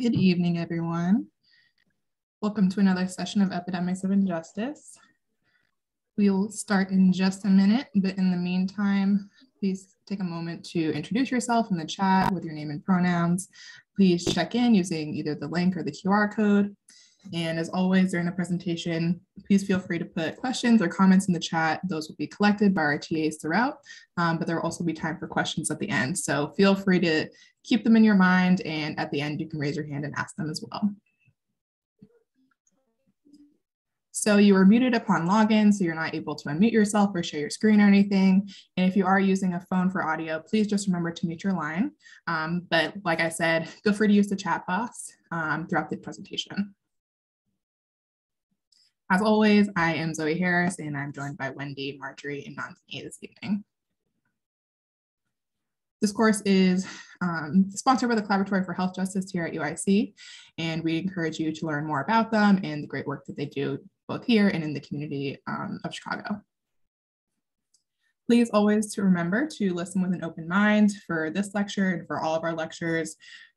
Good evening, everyone. Welcome to another session of Epidemics of Injustice. We'll start in just a minute, but in the meantime, please take a moment to introduce yourself in the chat with your name and pronouns. Please check in using either the link or the QR code. And as always, during the presentation, please feel free to put questions or comments in the chat. Those will be collected by our TAs throughout, um, but there will also be time for questions at the end. So feel free to keep them in your mind. And at the end, you can raise your hand and ask them as well. So you were muted upon login, so you're not able to unmute yourself or share your screen or anything. And if you are using a phone for audio, please just remember to mute your line. Um, but like I said, feel free to use the chat box um, throughout the presentation. As always, I am Zoe Harris and I'm joined by Wendy, Marjorie, and Nancy this evening. This course is um, sponsored by the Collaboratory for Health Justice here at UIC, and we encourage you to learn more about them and the great work that they do both here and in the community um, of Chicago. Please always to remember to listen with an open mind for this lecture and for all of our lectures.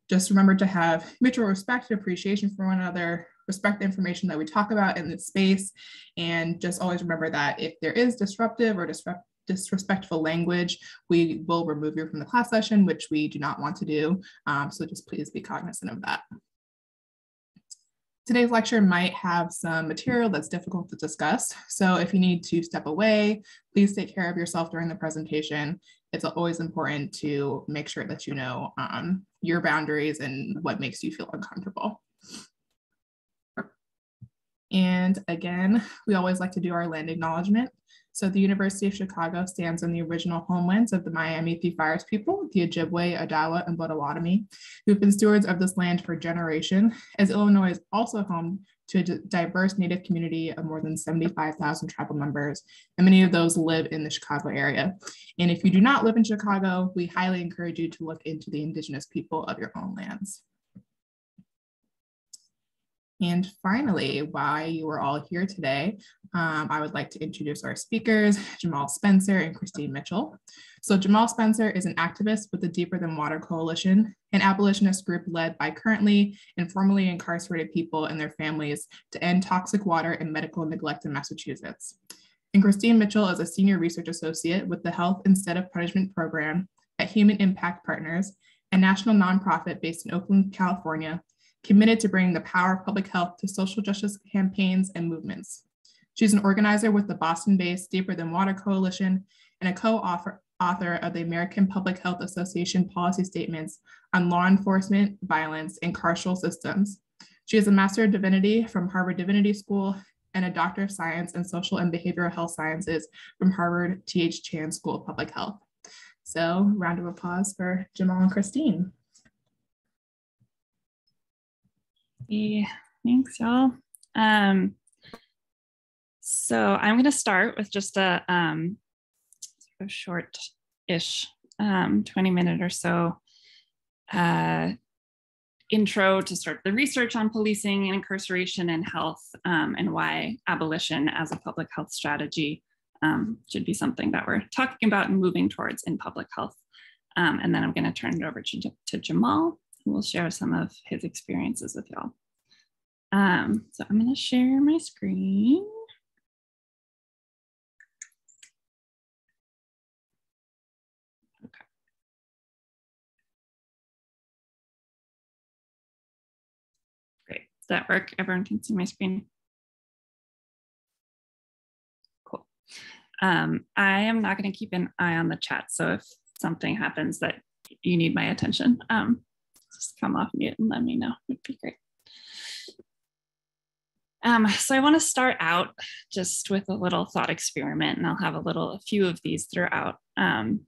Just remember to have mutual respect and appreciation for one another, respect the information that we talk about in this space, and just always remember that if there is disruptive or disrespectful language, we will remove you from the class session, which we do not want to do. Um, so just please be cognizant of that. Today's lecture might have some material that's difficult to discuss. So if you need to step away, please take care of yourself during the presentation. It's always important to make sure that you know um, your boundaries and what makes you feel uncomfortable. And again, we always like to do our land acknowledgement. So the University of Chicago stands on the original homelands of the Miami Three Fires people, the Ojibwe, Odawa, and Potawatomi, who've been stewards of this land for generations, as Illinois is also home to a diverse Native community of more than 75,000 tribal members, and many of those live in the Chicago area. And if you do not live in Chicago, we highly encourage you to look into the indigenous people of your own lands. And finally, why you are all here today, um, I would like to introduce our speakers, Jamal Spencer and Christine Mitchell. So Jamal Spencer is an activist with the Deeper Than Water Coalition, an abolitionist group led by currently and formerly incarcerated people and their families to end toxic water and medical neglect in Massachusetts. And Christine Mitchell is a senior research associate with the Health Instead of Punishment program at Human Impact Partners, a national nonprofit based in Oakland, California, committed to bringing the power of public health to social justice campaigns and movements. She's an organizer with the Boston based Deeper Than Water Coalition and a co author of the American Public Health Association policy statements on law enforcement, violence, and carceral systems. She has a Master of Divinity from Harvard Divinity School and a Doctor of Science in Social and Behavioral Health Sciences from Harvard T.H. Chan School of Public Health. So, round of applause for Jamal and Christine. Thanks, y'all. Um, so I'm going to start with just a um, sort of short-ish, um, 20 minute or so uh, intro to sort of the research on policing and incarceration and health um, and why abolition as a public health strategy um, should be something that we're talking about and moving towards in public health. Um, and then I'm going to turn it over to, to Jamal, who will share some of his experiences with y'all. Um, so I'm going to share my screen. Okay. Great. Does that work? Everyone can see my screen? Cool. Um, I am not going to keep an eye on the chat. So if something happens that you need my attention, um, just come off mute and let me know. It would be great. Um, so I want to start out just with a little thought experiment, and I'll have a little, a few of these throughout. Um,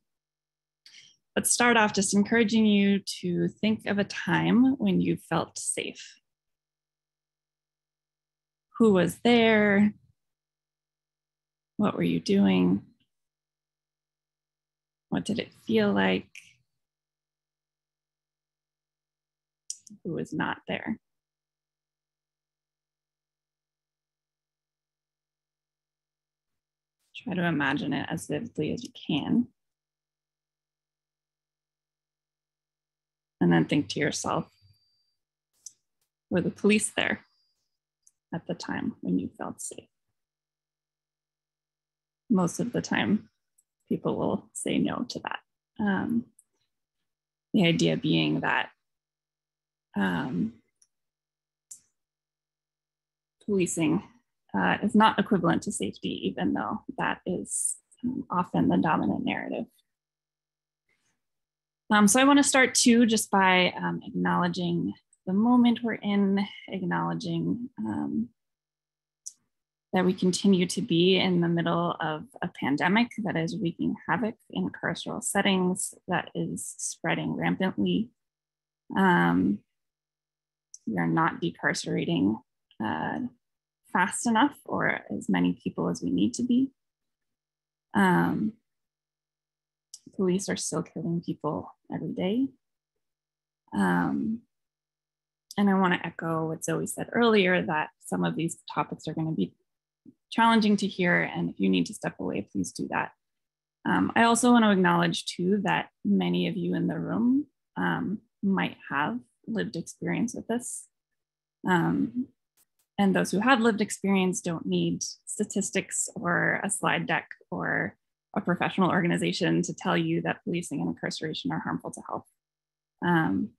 but start off just encouraging you to think of a time when you felt safe. Who was there? What were you doing? What did it feel like? Who was not there? Try to imagine it as vividly as you can. And then think to yourself, were the police there at the time when you felt safe? Most of the time, people will say no to that. Um, the idea being that um, policing uh, is not equivalent to safety, even though that is um, often the dominant narrative. Um, so I want to start too just by um, acknowledging the moment we're in, acknowledging um, that we continue to be in the middle of a pandemic that is wreaking havoc in carceral settings, that is spreading rampantly. Um, we are not decarcerating uh, fast enough or as many people as we need to be. Um, police are still killing people every day. Um, and I want to echo what Zoe said earlier that some of these topics are going to be challenging to hear. And if you need to step away, please do that. Um, I also want to acknowledge too that many of you in the room um, might have lived experience with this. Um, and those who have lived experience don't need statistics or a slide deck or a professional organization to tell you that policing and incarceration are harmful to health. Um,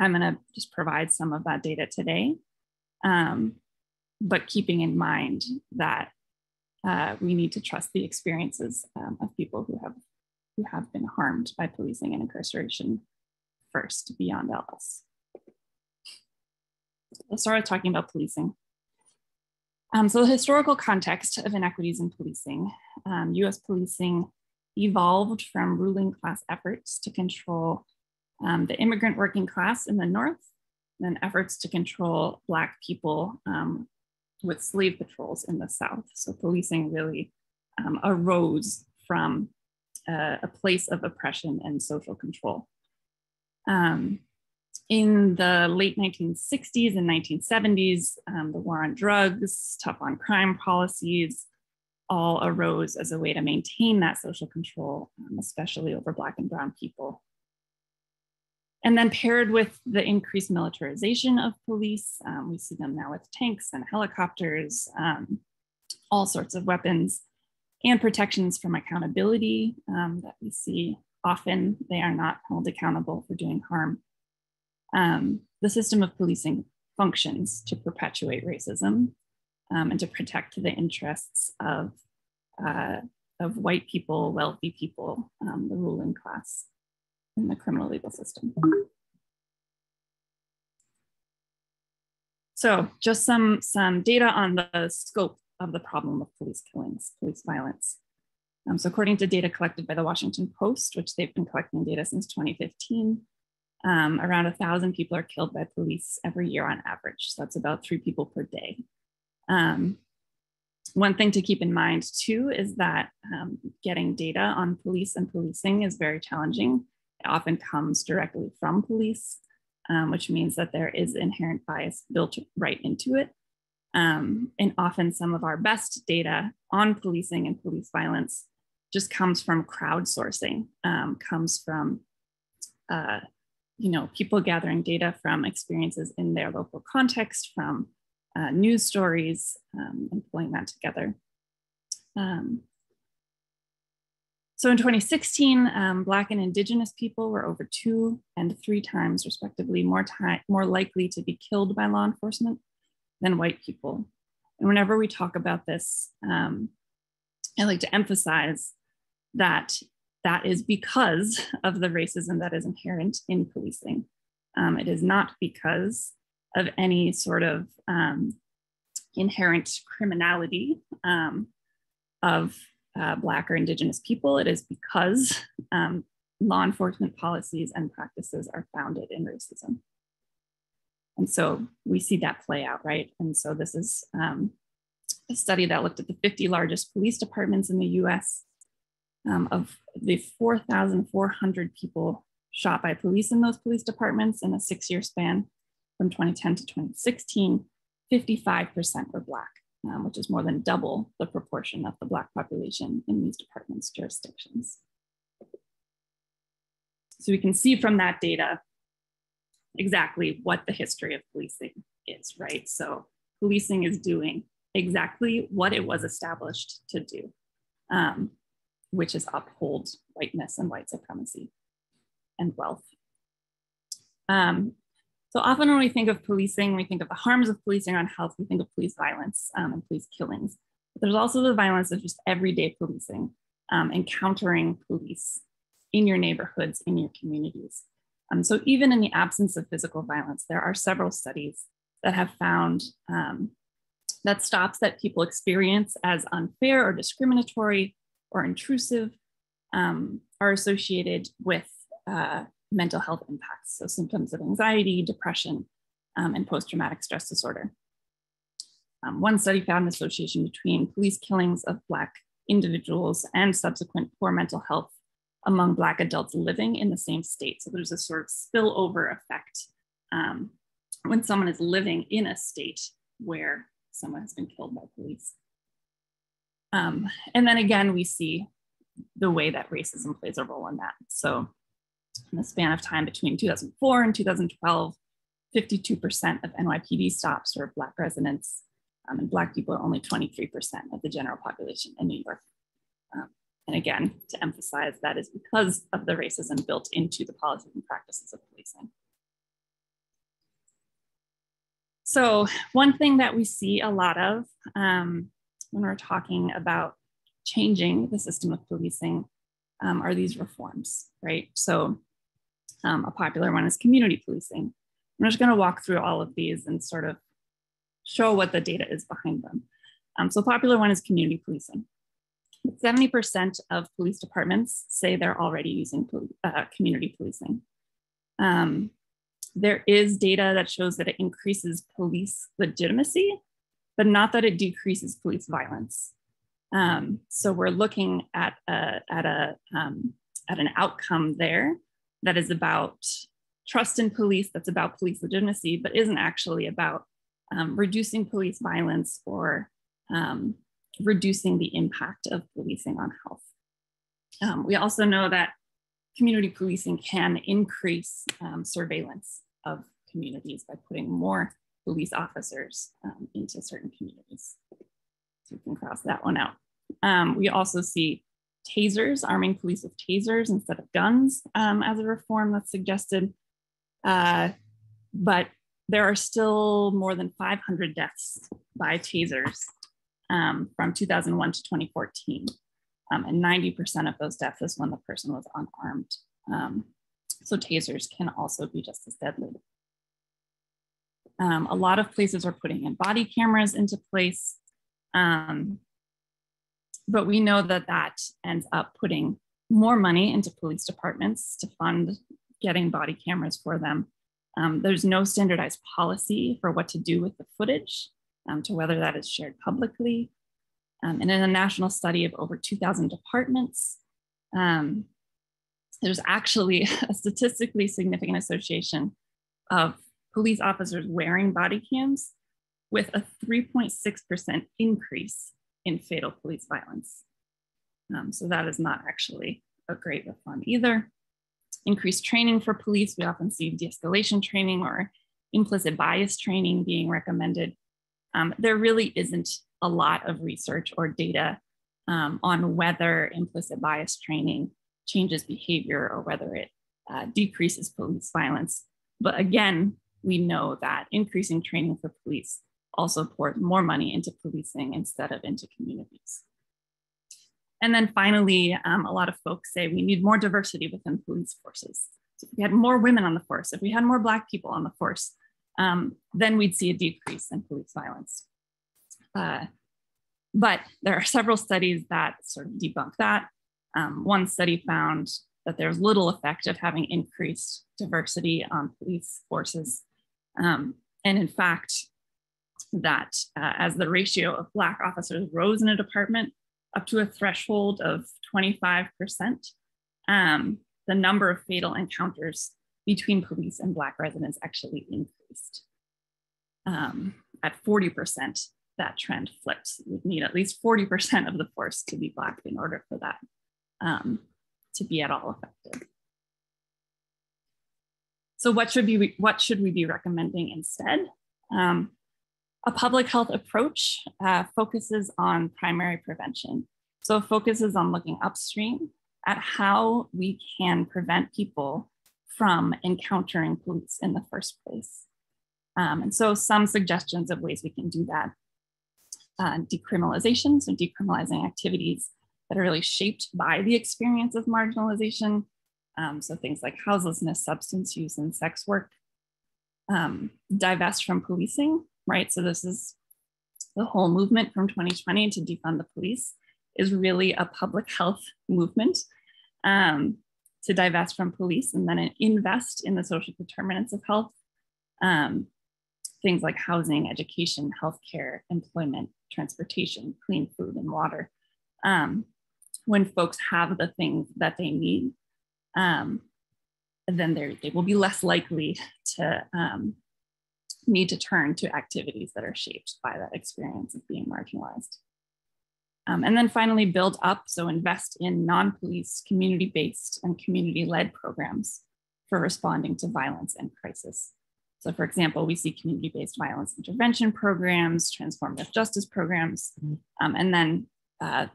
I'm going to just provide some of that data today, um, but keeping in mind that uh, we need to trust the experiences um, of people who have who have been harmed by policing and incarceration first, beyond else. Let's start talking about policing. Um, so the historical context of inequities in policing, um, US policing evolved from ruling class efforts to control um, the immigrant working class in the North, and efforts to control Black people um, with slave patrols in the South. So policing really um, arose from uh, a place of oppression and social control. Um, in the late 1960s and 1970s, um, the war on drugs, tough on crime policies, all arose as a way to maintain that social control, um, especially over Black and Brown people. And then paired with the increased militarization of police, um, we see them now with tanks and helicopters, um, all sorts of weapons, and protections from accountability um, that we see often they are not held accountable for doing harm um, the system of policing functions to perpetuate racism um, and to protect the interests of, uh, of white people, wealthy people, um, the ruling class in the criminal legal system. So just some, some data on the scope of the problem of police killings, police violence. Um, so according to data collected by the Washington Post, which they've been collecting data since 2015, um, around a thousand people are killed by police every year on average. So that's about three people per day. Um, one thing to keep in mind too is that um, getting data on police and policing is very challenging. It often comes directly from police, um, which means that there is inherent bias built right into it. Um, and often some of our best data on policing and police violence just comes from crowdsourcing, um, comes from uh, you know, people gathering data from experiences in their local context, from uh, news stories, um, and pulling that together. Um, so in 2016, um, Black and Indigenous people were over two and three times, respectively, more, time, more likely to be killed by law enforcement than white people. And whenever we talk about this, um, I like to emphasize that that is because of the racism that is inherent in policing. Um, it is not because of any sort of um, inherent criminality um, of uh, Black or Indigenous people. It is because um, law enforcement policies and practices are founded in racism. And so we see that play out, right? And so this is um, a study that looked at the 50 largest police departments in the US um, of the 4,400 people shot by police in those police departments in a six year span from 2010 to 2016, 55% were Black, um, which is more than double the proportion of the Black population in these departments' jurisdictions. So we can see from that data exactly what the history of policing is, right? So policing is doing exactly what it was established to do, um, which is uphold whiteness and white supremacy and wealth. Um, so often when we think of policing, we think of the harms of policing on health, we think of police violence um, and police killings. But there's also the violence of just everyday policing, um, encountering police in your neighborhoods, in your communities. Um, so even in the absence of physical violence, there are several studies that have found um, that stops that people experience as unfair or discriminatory or intrusive um, are associated with uh, mental health impacts, so symptoms of anxiety, depression, um, and post-traumatic stress disorder. Um, one study found an association between police killings of Black individuals and subsequent poor mental health among Black adults living in the same state. So there's a sort of spillover effect um, when someone is living in a state where someone has been killed by police. Um, and then again, we see the way that racism plays a role in that. So in the span of time between 2004 and 2012, 52% of NYPD stops were Black residents, um, and Black people are only 23% of the general population in New York. Um, and again, to emphasize that is because of the racism built into the policies and practices of policing. So one thing that we see a lot of um, when we're talking about changing the system of policing um, are these reforms, right? So um, a popular one is community policing. I'm just gonna walk through all of these and sort of show what the data is behind them. Um, so popular one is community policing. 70% of police departments say they're already using uh, community policing. Um, there is data that shows that it increases police legitimacy, but not that it decreases police violence. Um, so we're looking at a, at a um, at an outcome there that is about trust in police, that's about police legitimacy, but isn't actually about um, reducing police violence or um, reducing the impact of policing on health. Um, we also know that community policing can increase um, surveillance of communities by putting more police officers um, into certain communities. So we can cross that one out. Um, we also see tasers, arming police with tasers instead of guns um, as a reform that's suggested. Uh, but there are still more than 500 deaths by tasers um, from 2001 to 2014. Um, and 90% of those deaths is when the person was unarmed. Um, so tasers can also be just as deadly. Um, a lot of places are putting in body cameras into place. Um, but we know that that ends up putting more money into police departments to fund getting body cameras for them. Um, there's no standardized policy for what to do with the footage um, to whether that is shared publicly. Um, and in a national study of over 2,000 departments, um, there's actually a statistically significant association of police officers wearing body cams with a 3.6% increase in fatal police violence. Um, so that is not actually a great reform either. Increased training for police, we often see de-escalation training or implicit bias training being recommended. Um, there really isn't a lot of research or data um, on whether implicit bias training changes behavior or whether it uh, decreases police violence. But again, we know that increasing training for police also pours more money into policing instead of into communities. And then finally, um, a lot of folks say we need more diversity within police forces. So if we had more women on the force, if we had more Black people on the force, um, then we'd see a decrease in police violence. Uh, but there are several studies that sort of debunk that. Um, one study found that there's little effect of having increased diversity on police forces. Um, and in fact, that uh, as the ratio of Black officers rose in a department up to a threshold of 25%, um, the number of fatal encounters between police and Black residents actually increased. Um, at 40%, that trend flipped. We'd need at least 40% of the force to be Black in order for that um, to be at all effective. So what should be what should we be recommending instead? Um, a public health approach uh, focuses on primary prevention. So it focuses on looking upstream at how we can prevent people from encountering police in the first place. Um, and so some suggestions of ways we can do that. Uh, decriminalization, so decriminalizing activities that are really shaped by the experience of marginalization. Um, so things like houselessness, substance use, and sex work. Um, divest from policing, right? So this is the whole movement from 2020 to defund the police is really a public health movement um, to divest from police and then invest in the social determinants of health. Um, things like housing, education, healthcare, employment, transportation, clean food, and water. Um, when folks have the things that they need, um, then they will be less likely to um, need to turn to activities that are shaped by that experience of being marginalized. Um, and then finally, build up, so invest in non police, community based, and community led programs for responding to violence and crisis. So, for example, we see community based violence intervention programs, transformative justice programs, um, and then uh,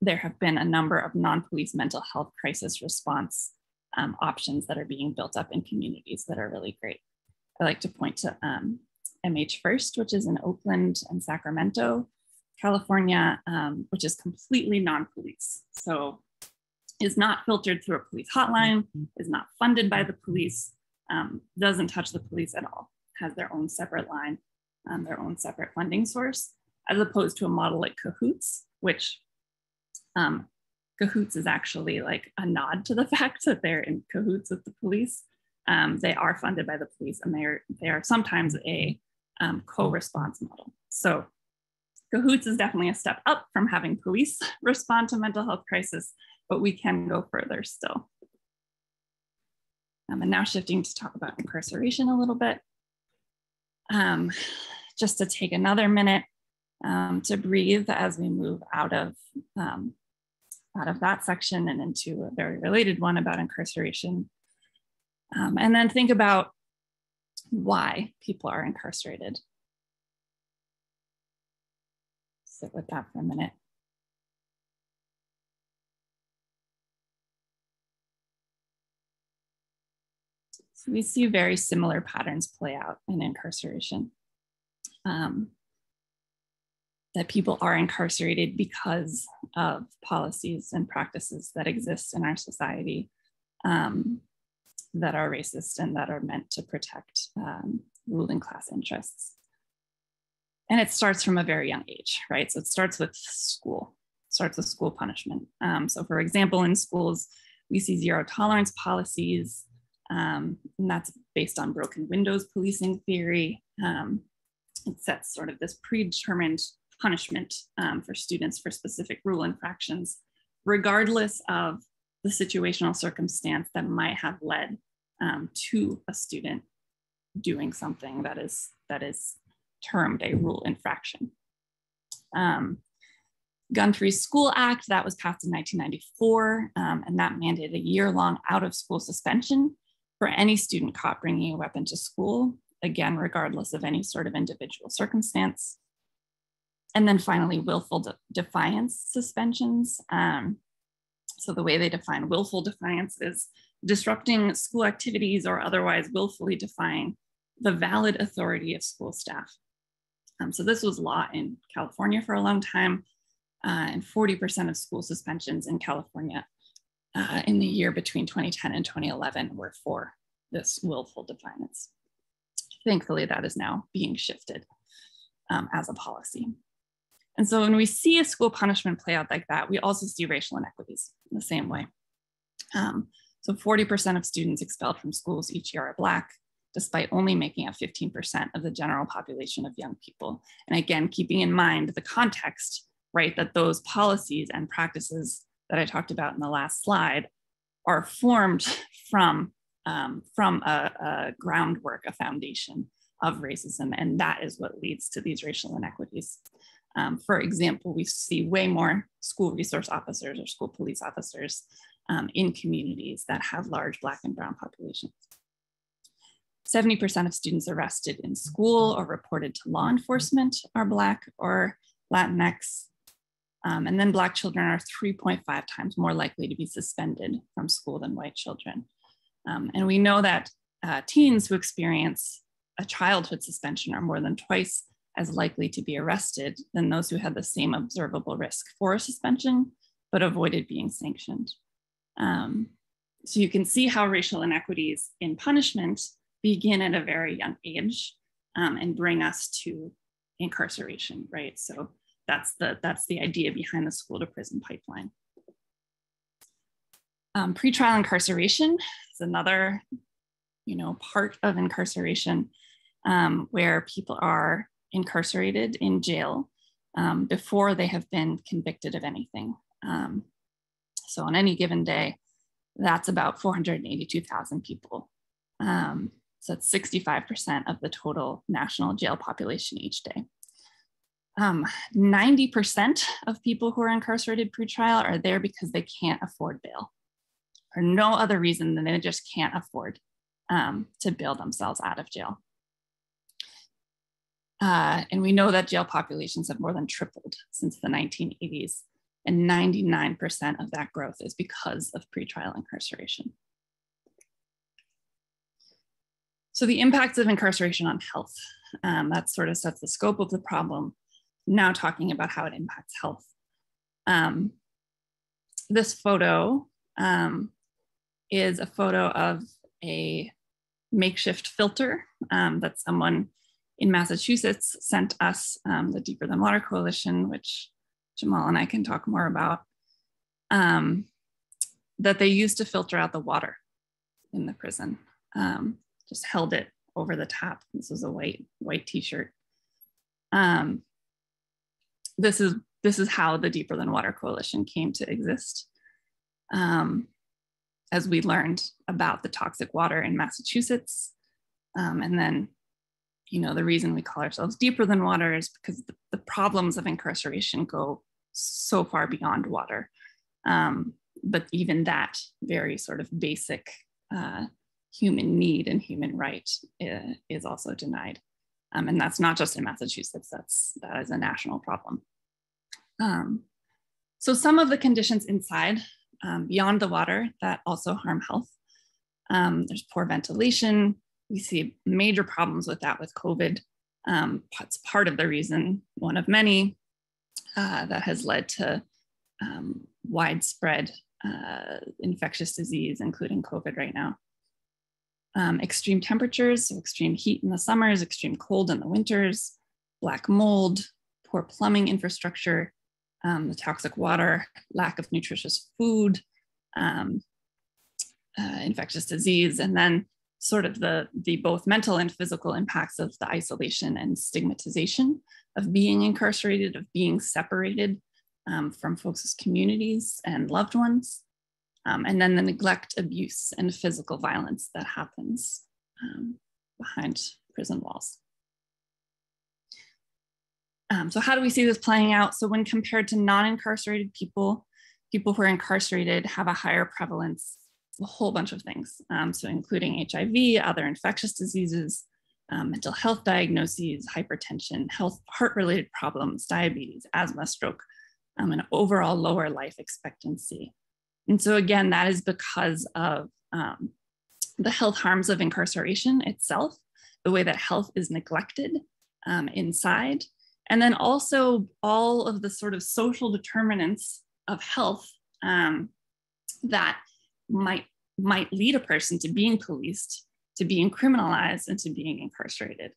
there have been a number of non police mental health crisis response um, options that are being built up in communities that are really great. I like to point to um, MH First, which is in Oakland and Sacramento, California, um, which is completely non-police. So is not filtered through a police hotline, is not funded by the police, um, doesn't touch the police at all, has their own separate line, um, their own separate funding source, as opposed to a model like Cahoots, which um, Cahoots is actually like a nod to the fact that they're in cahoots with the police. Um, they are funded by the police and they are, they are sometimes a um, co-response model. So Cahoots is definitely a step up from having police respond to mental health crisis, but we can go further still. Um, and now shifting to talk about incarceration a little bit. Um, just to take another minute um, to breathe as we move out of, um, out of that section and into a very related one about incarceration. Um, and then think about why people are incarcerated. sit with that for a minute. So we see very similar patterns play out in incarceration. Um, that people are incarcerated because of policies and practices that exist in our society um, that are racist and that are meant to protect um, ruling class interests. And it starts from a very young age, right? So it starts with school, starts with school punishment. Um, so, for example, in schools, we see zero tolerance policies, um, and that's based on broken windows policing theory. Um, it sets sort of this predetermined punishment um, for students for specific rule infractions, regardless of the situational circumstance that might have led um, to a student doing something that is that is termed a rule infraction. Um, Gun Free School Act, that was passed in 1994, um, and that mandated a year long out of school suspension for any student caught bringing a weapon to school, again, regardless of any sort of individual circumstance. And then finally, willful de defiance suspensions. Um, so the way they define willful defiance is disrupting school activities or otherwise willfully defying the valid authority of school staff. Um, so this was law in California for a long time, uh, and 40% of school suspensions in California uh, in the year between 2010 and 2011 were for this willful defiance. Thankfully, that is now being shifted um, as a policy. And so when we see a school punishment play out like that, we also see racial inequities in the same way. Um, so 40% of students expelled from schools each year are Black, despite only making up 15% of the general population of young people. And again, keeping in mind the context, right, that those policies and practices that I talked about in the last slide are formed from, um, from a, a groundwork, a foundation of racism. And that is what leads to these racial inequities. Um, for example, we see way more school resource officers or school police officers um, in communities that have large Black and Brown populations. 70% of students arrested in school or reported to law enforcement are Black or Latinx. Um, and then Black children are 3.5 times more likely to be suspended from school than white children. Um, and we know that uh, teens who experience a childhood suspension are more than twice as likely to be arrested than those who had the same observable risk for suspension, but avoided being sanctioned. Um, so you can see how racial inequities in punishment begin at a very young age um, and bring us to incarceration, right? So that's the, that's the idea behind the school to prison pipeline. Um, pretrial incarceration is another, you know, part of incarceration um, where people are incarcerated in jail um, before they have been convicted of anything. Um, so on any given day, that's about 482,000 people. Um, so that's 65% of the total national jail population each day. 90% um, of people who are incarcerated pretrial are there because they can't afford bail for no other reason than they just can't afford um, to bail themselves out of jail. Uh, and we know that jail populations have more than tripled since the 1980s. And 99% of that growth is because of pretrial incarceration. So the impacts of incarceration on health, um, that sort of sets the scope of the problem. Now talking about how it impacts health. Um, this photo um, is a photo of a makeshift filter um, that someone in Massachusetts sent us um, the Deeper Than Water Coalition, which Jamal and I can talk more about, um, that they used to filter out the water in the prison. Um, just held it over the top. This was a white white T-shirt. Um, this is this is how the Deeper Than Water Coalition came to exist. Um, as we learned about the toxic water in Massachusetts, um, and then you know, the reason we call ourselves deeper than water is because the, the problems of incarceration go so far beyond water. Um, but even that very sort of basic uh, human need and human right uh, is also denied. Um, and that's not just in Massachusetts, that's, that is a national problem. Um, so some of the conditions inside, um, beyond the water, that also harm health. Um, there's poor ventilation, we see major problems with that with COVID. Um, it's part of the reason, one of many, uh, that has led to um, widespread uh, infectious disease, including COVID right now. Um, extreme temperatures, so extreme heat in the summers, extreme cold in the winters, black mold, poor plumbing infrastructure, um, the toxic water, lack of nutritious food, um, uh, infectious disease, and then sort of the, the both mental and physical impacts of the isolation and stigmatization of being incarcerated, of being separated um, from folks' communities and loved ones, um, and then the neglect, abuse, and physical violence that happens um, behind prison walls. Um, so how do we see this playing out? So when compared to non-incarcerated people, people who are incarcerated have a higher prevalence a whole bunch of things. Um, so including HIV, other infectious diseases, um, mental health diagnoses, hypertension, health, heart-related problems, diabetes, asthma, stroke, um, and overall lower life expectancy. And so again, that is because of um, the health harms of incarceration itself, the way that health is neglected um, inside, and then also all of the sort of social determinants of health um, that might might lead a person to being policed, to being criminalized, and to being incarcerated.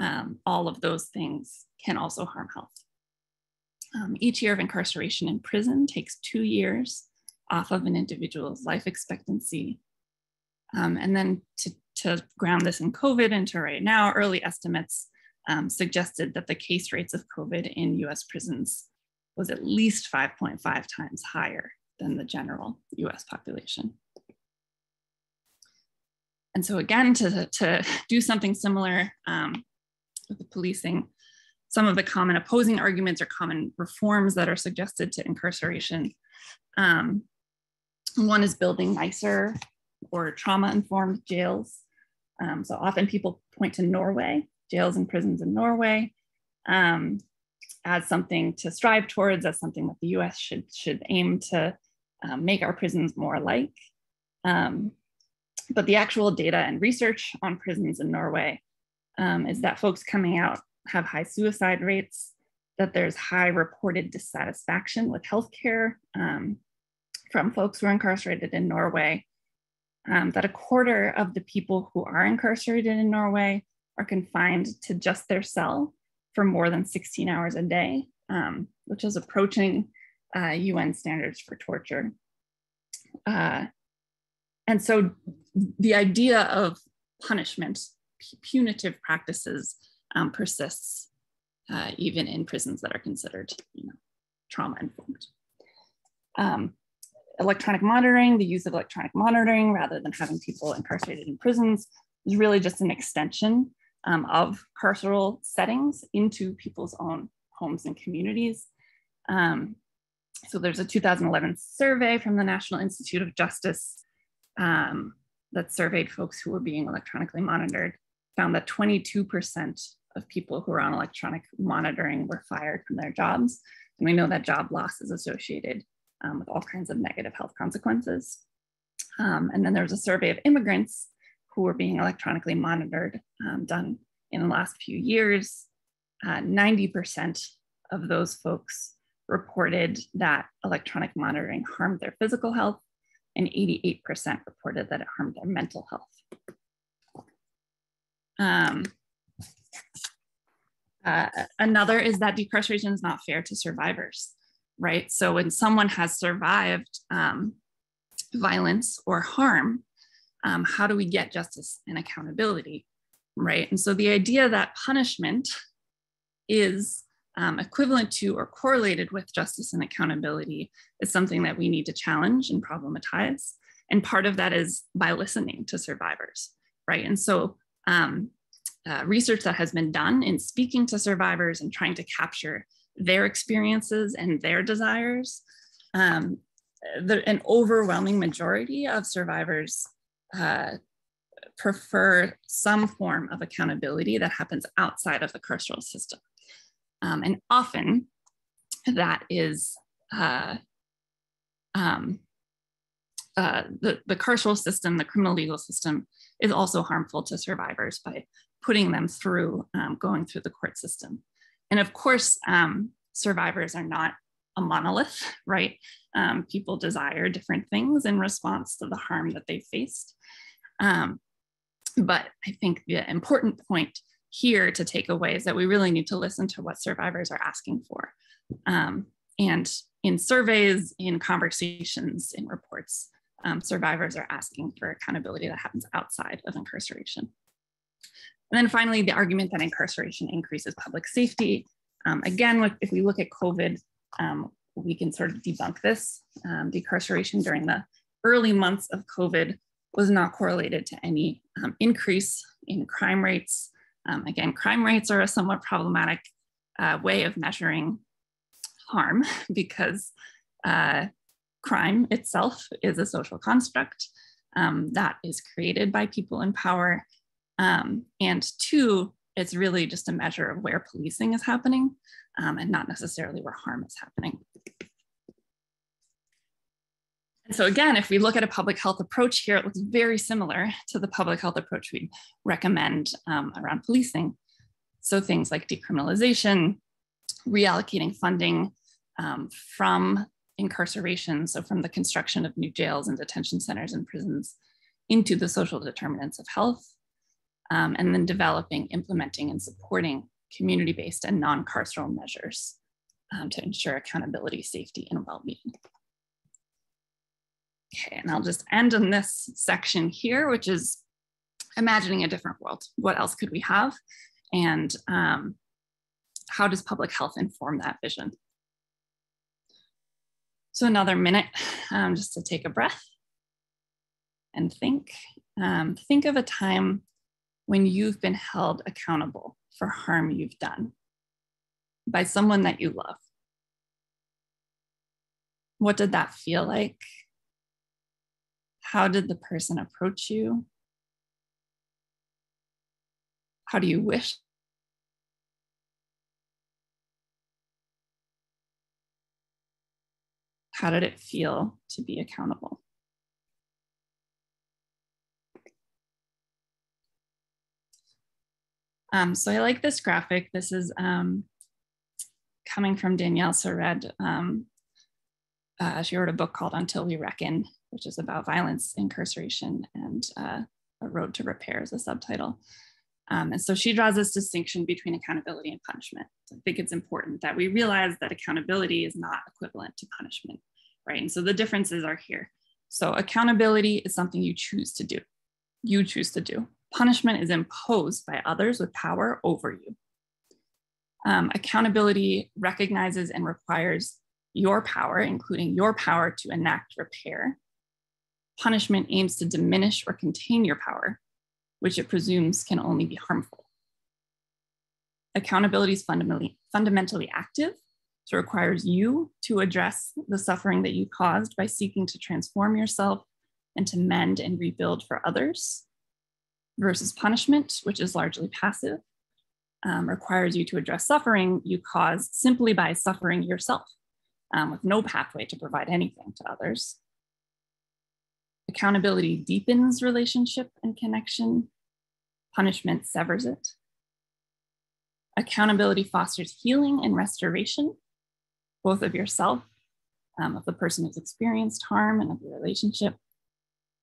Um, all of those things can also harm health. Um, each year of incarceration in prison takes two years off of an individual's life expectancy. Um, and then to, to ground this in COVID into right now, early estimates um, suggested that the case rates of COVID in US prisons was at least 5.5 times higher than the general US population. And so again, to, to do something similar um, with the policing, some of the common opposing arguments or common reforms that are suggested to incarceration. Um, one is building nicer or trauma-informed jails. Um, so often people point to Norway, jails and prisons in Norway, um, as something to strive towards, as something that the US should, should aim to um, make our prisons more like. Um, but the actual data and research on prisons in Norway um, is that folks coming out have high suicide rates, that there's high reported dissatisfaction with healthcare um, from folks who are incarcerated in Norway, um, that a quarter of the people who are incarcerated in Norway are confined to just their cell for more than 16 hours a day, um, which is approaching uh, UN standards for torture. Uh, and so the idea of punishment, punitive practices um, persists uh, even in prisons that are considered you know, trauma informed. Um, electronic monitoring, the use of electronic monitoring rather than having people incarcerated in prisons is really just an extension um, of carceral settings into people's own homes and communities. Um, so there's a 2011 survey from the National Institute of Justice um, that surveyed folks who were being electronically monitored, found that 22% of people who were on electronic monitoring were fired from their jobs. And we know that job loss is associated um, with all kinds of negative health consequences. Um, and then there was a survey of immigrants who were being electronically monitored um, done in the last few years. 90% uh, of those folks reported that electronic monitoring harmed their physical health, and 88% reported that it harmed their mental health. Um, uh, another is that decarceration is not fair to survivors, right? So when someone has survived um, violence or harm, um, how do we get justice and accountability, right? And so the idea that punishment is um, equivalent to or correlated with justice and accountability is something that we need to challenge and problematize. And part of that is by listening to survivors, right? And so um, uh, research that has been done in speaking to survivors and trying to capture their experiences and their desires, um, the, an overwhelming majority of survivors uh, prefer some form of accountability that happens outside of the carceral system. Um, and often that is uh, um, uh, the, the carceral system, the criminal legal system is also harmful to survivors by putting them through um, going through the court system. And of course, um, survivors are not a monolith, right? Um, people desire different things in response to the harm that they faced. Um, but I think the important point here to take away is that we really need to listen to what survivors are asking for. Um, and in surveys, in conversations, in reports, um, survivors are asking for accountability that happens outside of incarceration. And then finally, the argument that incarceration increases public safety. Um, again, if we look at COVID, um, we can sort of debunk this. Um, decarceration during the early months of COVID was not correlated to any um, increase in crime rates um, again, crime rates are a somewhat problematic uh, way of measuring harm because uh, crime itself is a social construct um, that is created by people in power. Um, and two, it's really just a measure of where policing is happening um, and not necessarily where harm is happening. And so again, if we look at a public health approach here, it looks very similar to the public health approach we recommend um, around policing. So things like decriminalization, reallocating funding um, from incarceration, so from the construction of new jails and detention centers and prisons into the social determinants of health, um, and then developing, implementing, and supporting community-based and non-carceral measures um, to ensure accountability, safety, and well-being. Okay, and I'll just end on this section here, which is imagining a different world. What else could we have? And um, how does public health inform that vision? So another minute um, just to take a breath and think. Um, think of a time when you've been held accountable for harm you've done by someone that you love. What did that feel like? How did the person approach you? How do you wish how did it feel to be accountable? Um, so I like this graphic. This is um, coming from Danielle Sered. Um, uh, she wrote a book called Until We Reckon, which is about violence, incarceration, and uh, a road to repair as a subtitle. Um, and so she draws this distinction between accountability and punishment. So I think it's important that we realize that accountability is not equivalent to punishment right? And so the differences are here. So accountability is something you choose to do. You choose to do. Punishment is imposed by others with power over you. Um, accountability recognizes and requires your power, including your power to enact repair. Punishment aims to diminish or contain your power, which it presumes can only be harmful. Accountability is fundamentally, fundamentally active so it requires you to address the suffering that you caused by seeking to transform yourself and to mend and rebuild for others, versus punishment, which is largely passive, um, requires you to address suffering you caused simply by suffering yourself um, with no pathway to provide anything to others. Accountability deepens relationship and connection, punishment severs it. Accountability fosters healing and restoration, both of yourself, um, of the person who's experienced harm, and of your relationship.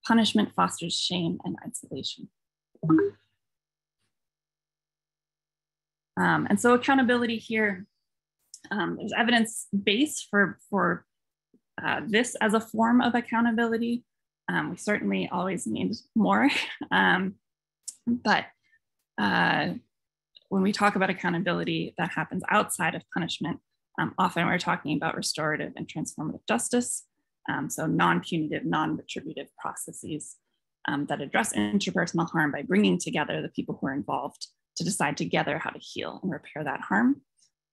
Punishment fosters shame and isolation. Um, and so accountability here, um, there's evidence base for, for uh, this as a form of accountability. Um, we certainly always need more, um, but uh, when we talk about accountability that happens outside of punishment, um, often we're talking about restorative and transformative justice, um, so non-punitive, non-retributive processes um, that address interpersonal harm by bringing together the people who are involved to decide together how to heal and repair that harm.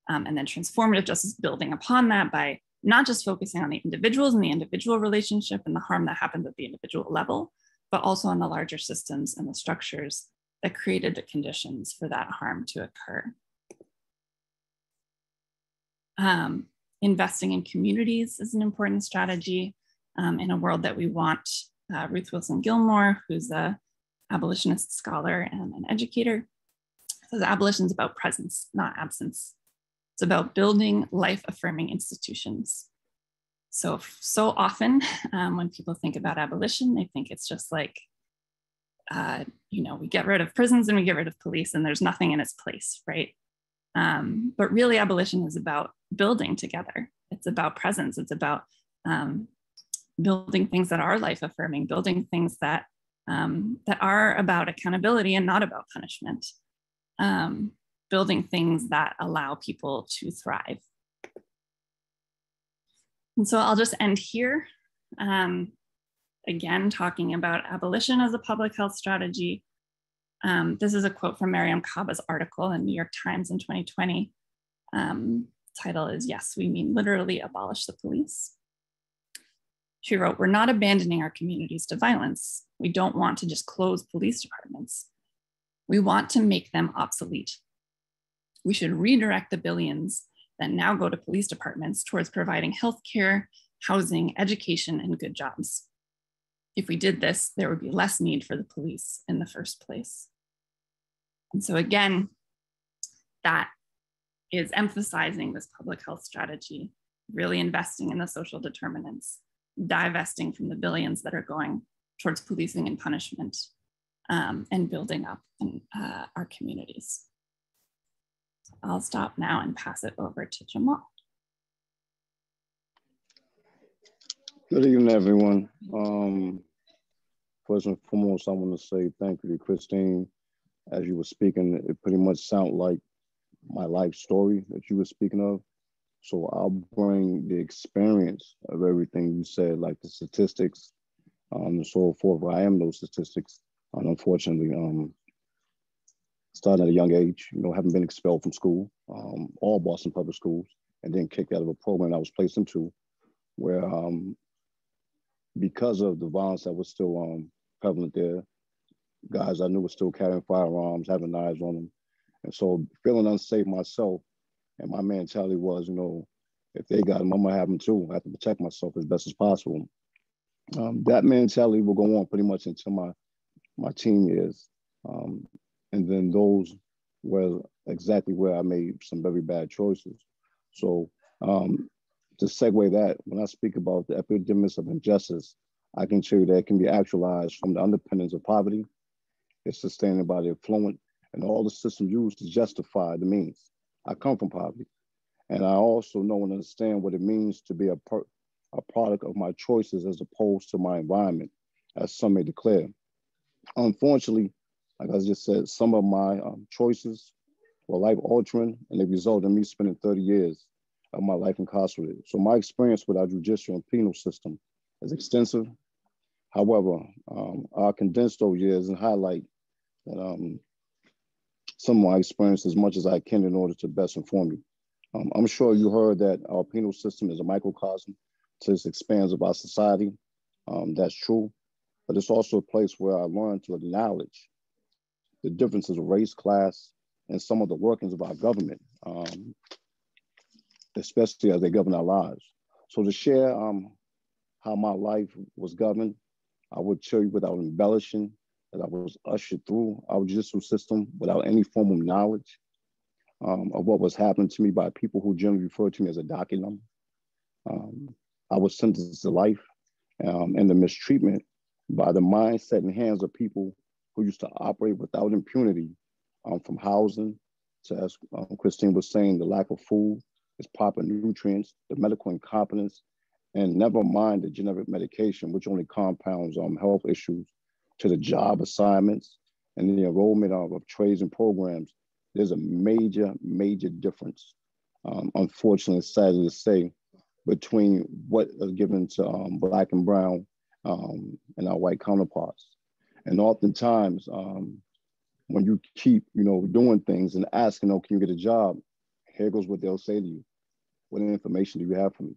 Um, and then transformative justice building upon that by not just focusing on the individuals and the individual relationship and the harm that happens at the individual level, but also on the larger systems and the structures that created the conditions for that harm to occur. Um, investing in communities is an important strategy um, in a world that we want. Uh, Ruth Wilson Gilmore, who's a abolitionist scholar and an educator, says abolition is about presence, not absence. It's about building life affirming institutions. So, so often um, when people think about abolition, they think it's just like, uh, you know, we get rid of prisons and we get rid of police and there's nothing in its place, right? Um, but really, abolition is about building together. It's about presence. It's about um, building things that are life affirming, building things that um, that are about accountability and not about punishment, um, building things that allow people to thrive. And so I'll just end here. Um, again, talking about abolition as a public health strategy, um, this is a quote from Mariame Kaba's article in New York Times in 2020. Um, title is Yes, We Mean Literally Abolish the Police. She wrote, We're not abandoning our communities to violence. We don't want to just close police departments. We want to make them obsolete. We should redirect the billions that now go to police departments towards providing healthcare, housing, education, and good jobs if we did this, there would be less need for the police in the first place. And so again, that is emphasizing this public health strategy, really investing in the social determinants, divesting from the billions that are going towards policing and punishment, um, and building up in, uh, our communities. I'll stop now and pass it over to Jamal. Good evening, everyone. Um, first and foremost, I want to say thank you to Christine. As you were speaking, it pretty much sounded like my life story that you were speaking of. So I'll bring the experience of everything you said, like the statistics, um, and so forth. I am those statistics. And unfortunately, um, starting at a young age, you know, having been expelled from school, um, all Boston public schools, and then kicked out of a program I was placed into, where um, because of the violence that was still um, prevalent there, guys I knew were still carrying firearms, having knives on them. And so feeling unsafe myself, and my mentality was, you know, if they got them, I'm gonna have them too. I have to protect myself as best as possible. Um, that mentality will go on pretty much until my my teen years, um, and then those were exactly where I made some very bad choices. So um, to segue that, when I speak about the epidemics of injustice, I can show you that it can be actualized from the underpinnings of poverty. It's sustained by the affluent and all the systems used to justify the means. I come from poverty. And I also know and understand what it means to be a, a product of my choices as opposed to my environment, as some may declare. Unfortunately, like I just said, some of my um, choices were life altering and they resulted in me spending 30 years of my life incarcerated. So my experience with our judicial and penal system is extensive. However, um, I'll condense those years and highlight that, um, some of my experience as much as I can in order to best inform you. Um, I'm sure you heard that our penal system is a microcosm to the expanse of our society. Um, that's true, but it's also a place where I learned to acknowledge the differences of race, class, and some of the workings of our government, um, especially as they govern our lives. So to share um, how my life was governed, I would tell you without embellishing that I was ushered through our judicial system without any form of knowledge um, of what was happening to me by people who generally refer to me as a docket number. Um, I was sentenced to life um, and the mistreatment by the mindset and hands of people who used to operate without impunity um, from housing to, as um, Christine was saying, the lack of food, its proper nutrients, the medical incompetence, and never mind the generic medication, which only compounds um, health issues to the job assignments and the enrollment of, of trades and programs there's a major, major difference, um, unfortunately, sadly to say, between what is given to um, Black and Brown um, and our white counterparts. And oftentimes, um, when you keep, you know, doing things and asking, oh, can you get a job? Here goes what they'll say to you. What information do you have for me?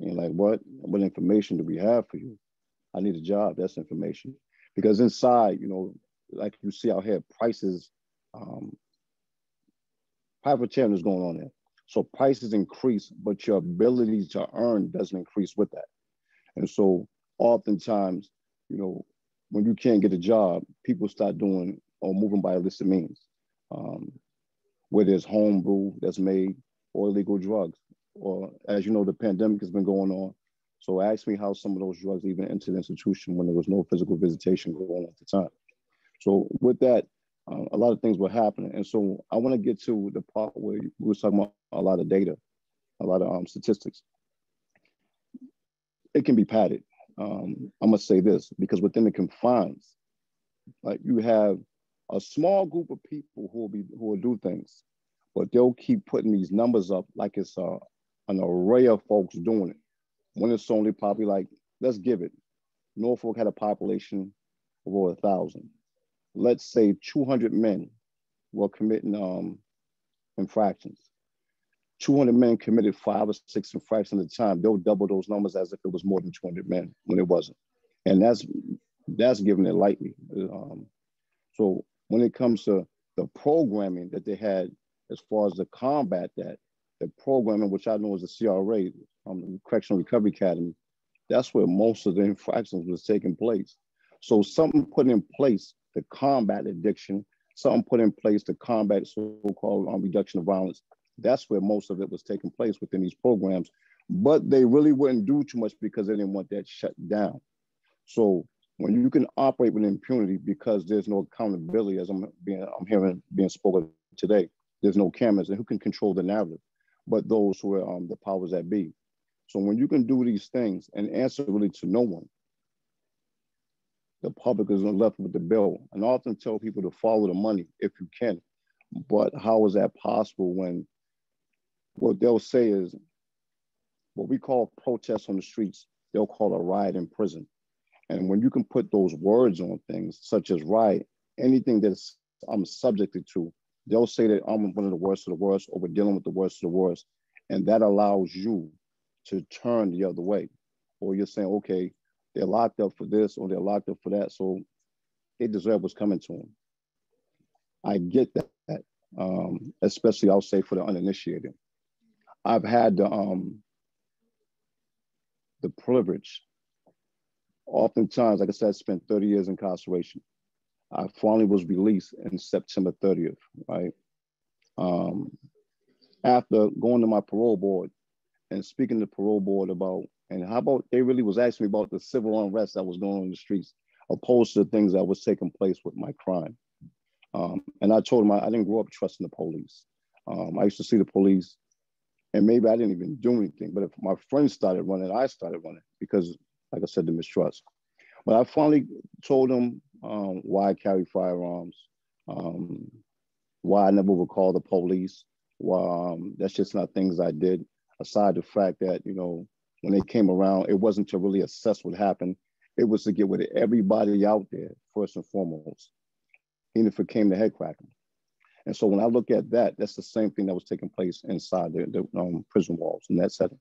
And like, what? What information do we have for you? I need a job. That's information. Because inside, you know, like you see out here, prices um, profiteering is going on there. So prices increase, but your ability to earn doesn't increase with that. And so oftentimes, you know, when you can't get a job, people start doing or moving by illicit means, um, whether it's homebrew that's made or illegal drugs, or as you know, the pandemic has been going on. So ask me how some of those drugs even entered the institution when there was no physical visitation going on at the time. So with that, uh, a lot of things were happening. And so I want to get to the part where we were talking about a lot of data, a lot of um, statistics. It can be padded. Um, I must say this because within the confines, like you have a small group of people who will be who will do things, but they'll keep putting these numbers up like it's uh, an array of folks doing it. When it's only probably like, let's give it. Norfolk had a population of over a thousand let's say 200 men were committing um, infractions. 200 men committed five or six infractions at a time. They'll double those numbers as if it was more than 200 men when it wasn't. And that's that's giving it lightly. Um, so when it comes to the programming that they had as far as the combat that, the programming, which I know is the CRA, um, Correctional Recovery Academy, that's where most of the infractions was taking place. So something put in place to combat addiction, something put in place to combat so-called um, reduction of violence. That's where most of it was taking place within these programs. But they really wouldn't do too much because they didn't want that shut down. So when you can operate with impunity because there's no accountability, as I'm being I'm hearing being spoken today, there's no cameras and who can control the narrative, but those who are um, the powers that be. So when you can do these things and answer really to no one, the public is left with the bill. And I often tell people to follow the money if you can. But how is that possible when what they'll say is what we call protests on the streets, they'll call a riot in prison. And when you can put those words on things such as riot, anything that's I'm subjected to, they'll say that I'm one of the worst of the worst or we're dealing with the worst of the worst. And that allows you to turn the other way. Or you're saying, okay, they're locked up for this or they're locked up for that. So they deserve what's coming to them. I get that, um, especially I'll say for the uninitiated. I've had the, um, the privilege, oftentimes, like I said, I spent 30 years in incarceration. I finally was released in September 30th, right? Um, after going to my parole board and speaking to the parole board about, and how about they really was asking me about the civil unrest that was going on in the streets, opposed to the things that was taking place with my crime. Um, and I told them I, I, didn't grow up trusting the police. Um, I used to see the police, and maybe I didn't even do anything. But if my friends started running, I started running because, like I said, the mistrust. But I finally told them um, why I carry firearms, um, why I never would call the police. Why um, that's just not things I did. Aside the fact that you know when they came around, it wasn't to really assess what happened. It was to get with everybody out there first and foremost, even if it came to head cracking. And so when I look at that, that's the same thing that was taking place inside the, the um, prison walls in that setting.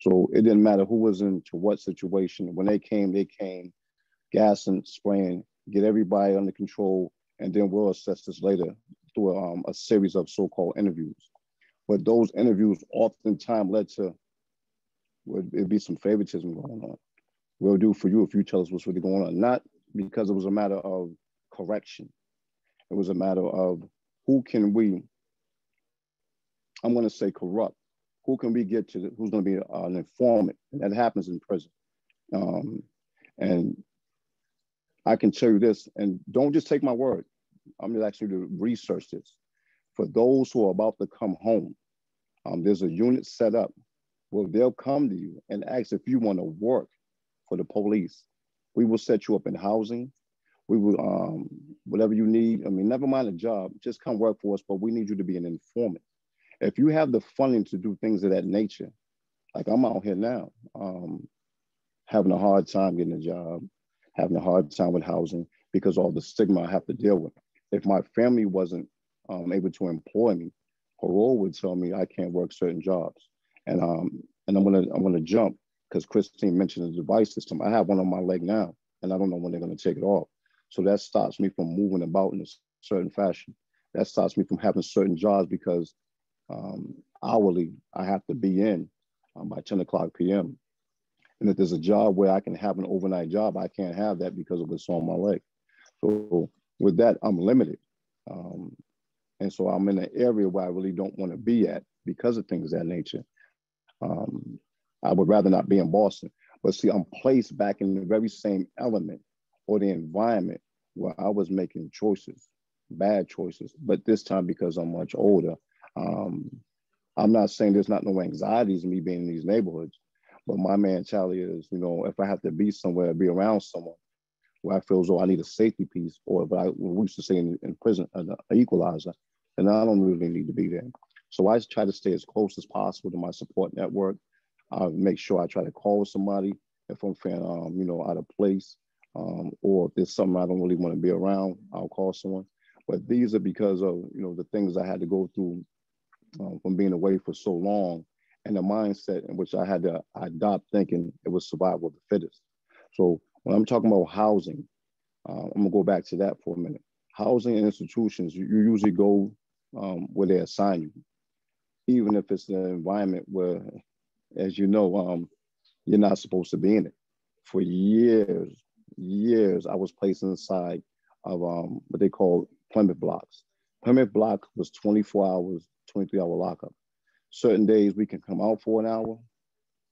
So it didn't matter who was into what situation. When they came, they came gassing, spraying, get everybody under control, and then we'll assess this later through a, um, a series of so-called interviews. But those interviews oftentimes led to would it be some favoritism going on. We'll do for you if you tell us what's really going on. Not because it was a matter of correction. It was a matter of who can we, I'm going to say corrupt, who can we get to, who's going to be an informant? And that happens in prison. Um, and I can tell you this, and don't just take my word. I'm just asking you to research this. For those who are about to come home, um, there's a unit set up where they'll come to you and ask if you want to work for the police. We will set you up in housing. We will, um, whatever you need. I mean, never mind a job, just come work for us, but we need you to be an informant. If you have the funding to do things of that nature, like I'm out here now, um, having a hard time getting a job, having a hard time with housing because all the stigma I have to deal with. If my family wasn't um, able to employ me, parole would tell me I can't work certain jobs. And um, and I'm gonna I'm gonna jump because Christine mentioned the device system. I have one on my leg now, and I don't know when they're gonna take it off. So that stops me from moving about in a certain fashion. That stops me from having certain jobs because um, hourly I have to be in um, by 10 o'clock p.m. And if there's a job where I can have an overnight job, I can't have that because of what's on my leg. So with that, I'm limited. Um, and so I'm in an area where I really don't want to be at because of things of that nature. Um, I would rather not be in Boston. But see, I'm placed back in the very same element or the environment where I was making choices, bad choices, but this time because I'm much older. Um, I'm not saying there's not no anxieties me being in these neighborhoods, but my mentality is, you know, if I have to be somewhere, be around someone where I feel as though I need a safety piece, or if I we used to say in, in prison, an, equalizer, then I don't really need to be there. So I try to stay as close as possible to my support network. I make sure I try to call somebody if I'm feeling, um, you know, out of place, um, or if there's something I don't really want to be around, I'll call someone. But these are because of, you know, the things I had to go through um, from being away for so long and the mindset in which I had to adopt thinking it was survival of the fittest. So when I'm talking about housing, uh, I'm gonna go back to that for a minute. Housing institutions, you, usually go um, where they assign you, even if it's an environment where, as you know, um, you're not supposed to be in it. For years, years, I was placed inside of um, what they call Plymouth blocks. Plymouth block was 24 hours, 23 hour lockup. Certain days we can come out for an hour.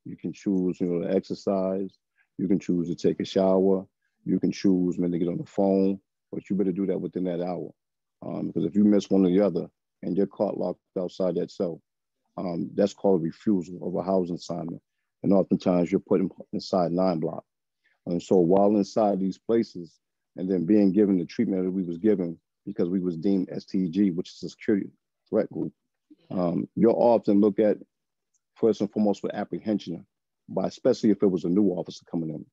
You can choose, you know, to exercise. You can choose to take a shower. You can choose when to get on the phone, but you better do that within that hour. Um, because if you miss one or the other and you're caught locked outside that cell, um, that's called a refusal of a housing assignment. And oftentimes you're put in, inside nine block. And so while inside these places and then being given the treatment that we was given because we was deemed STG, which is a security threat group, um, you'll often look at first and foremost with apprehension, but especially if it was a new officer coming in.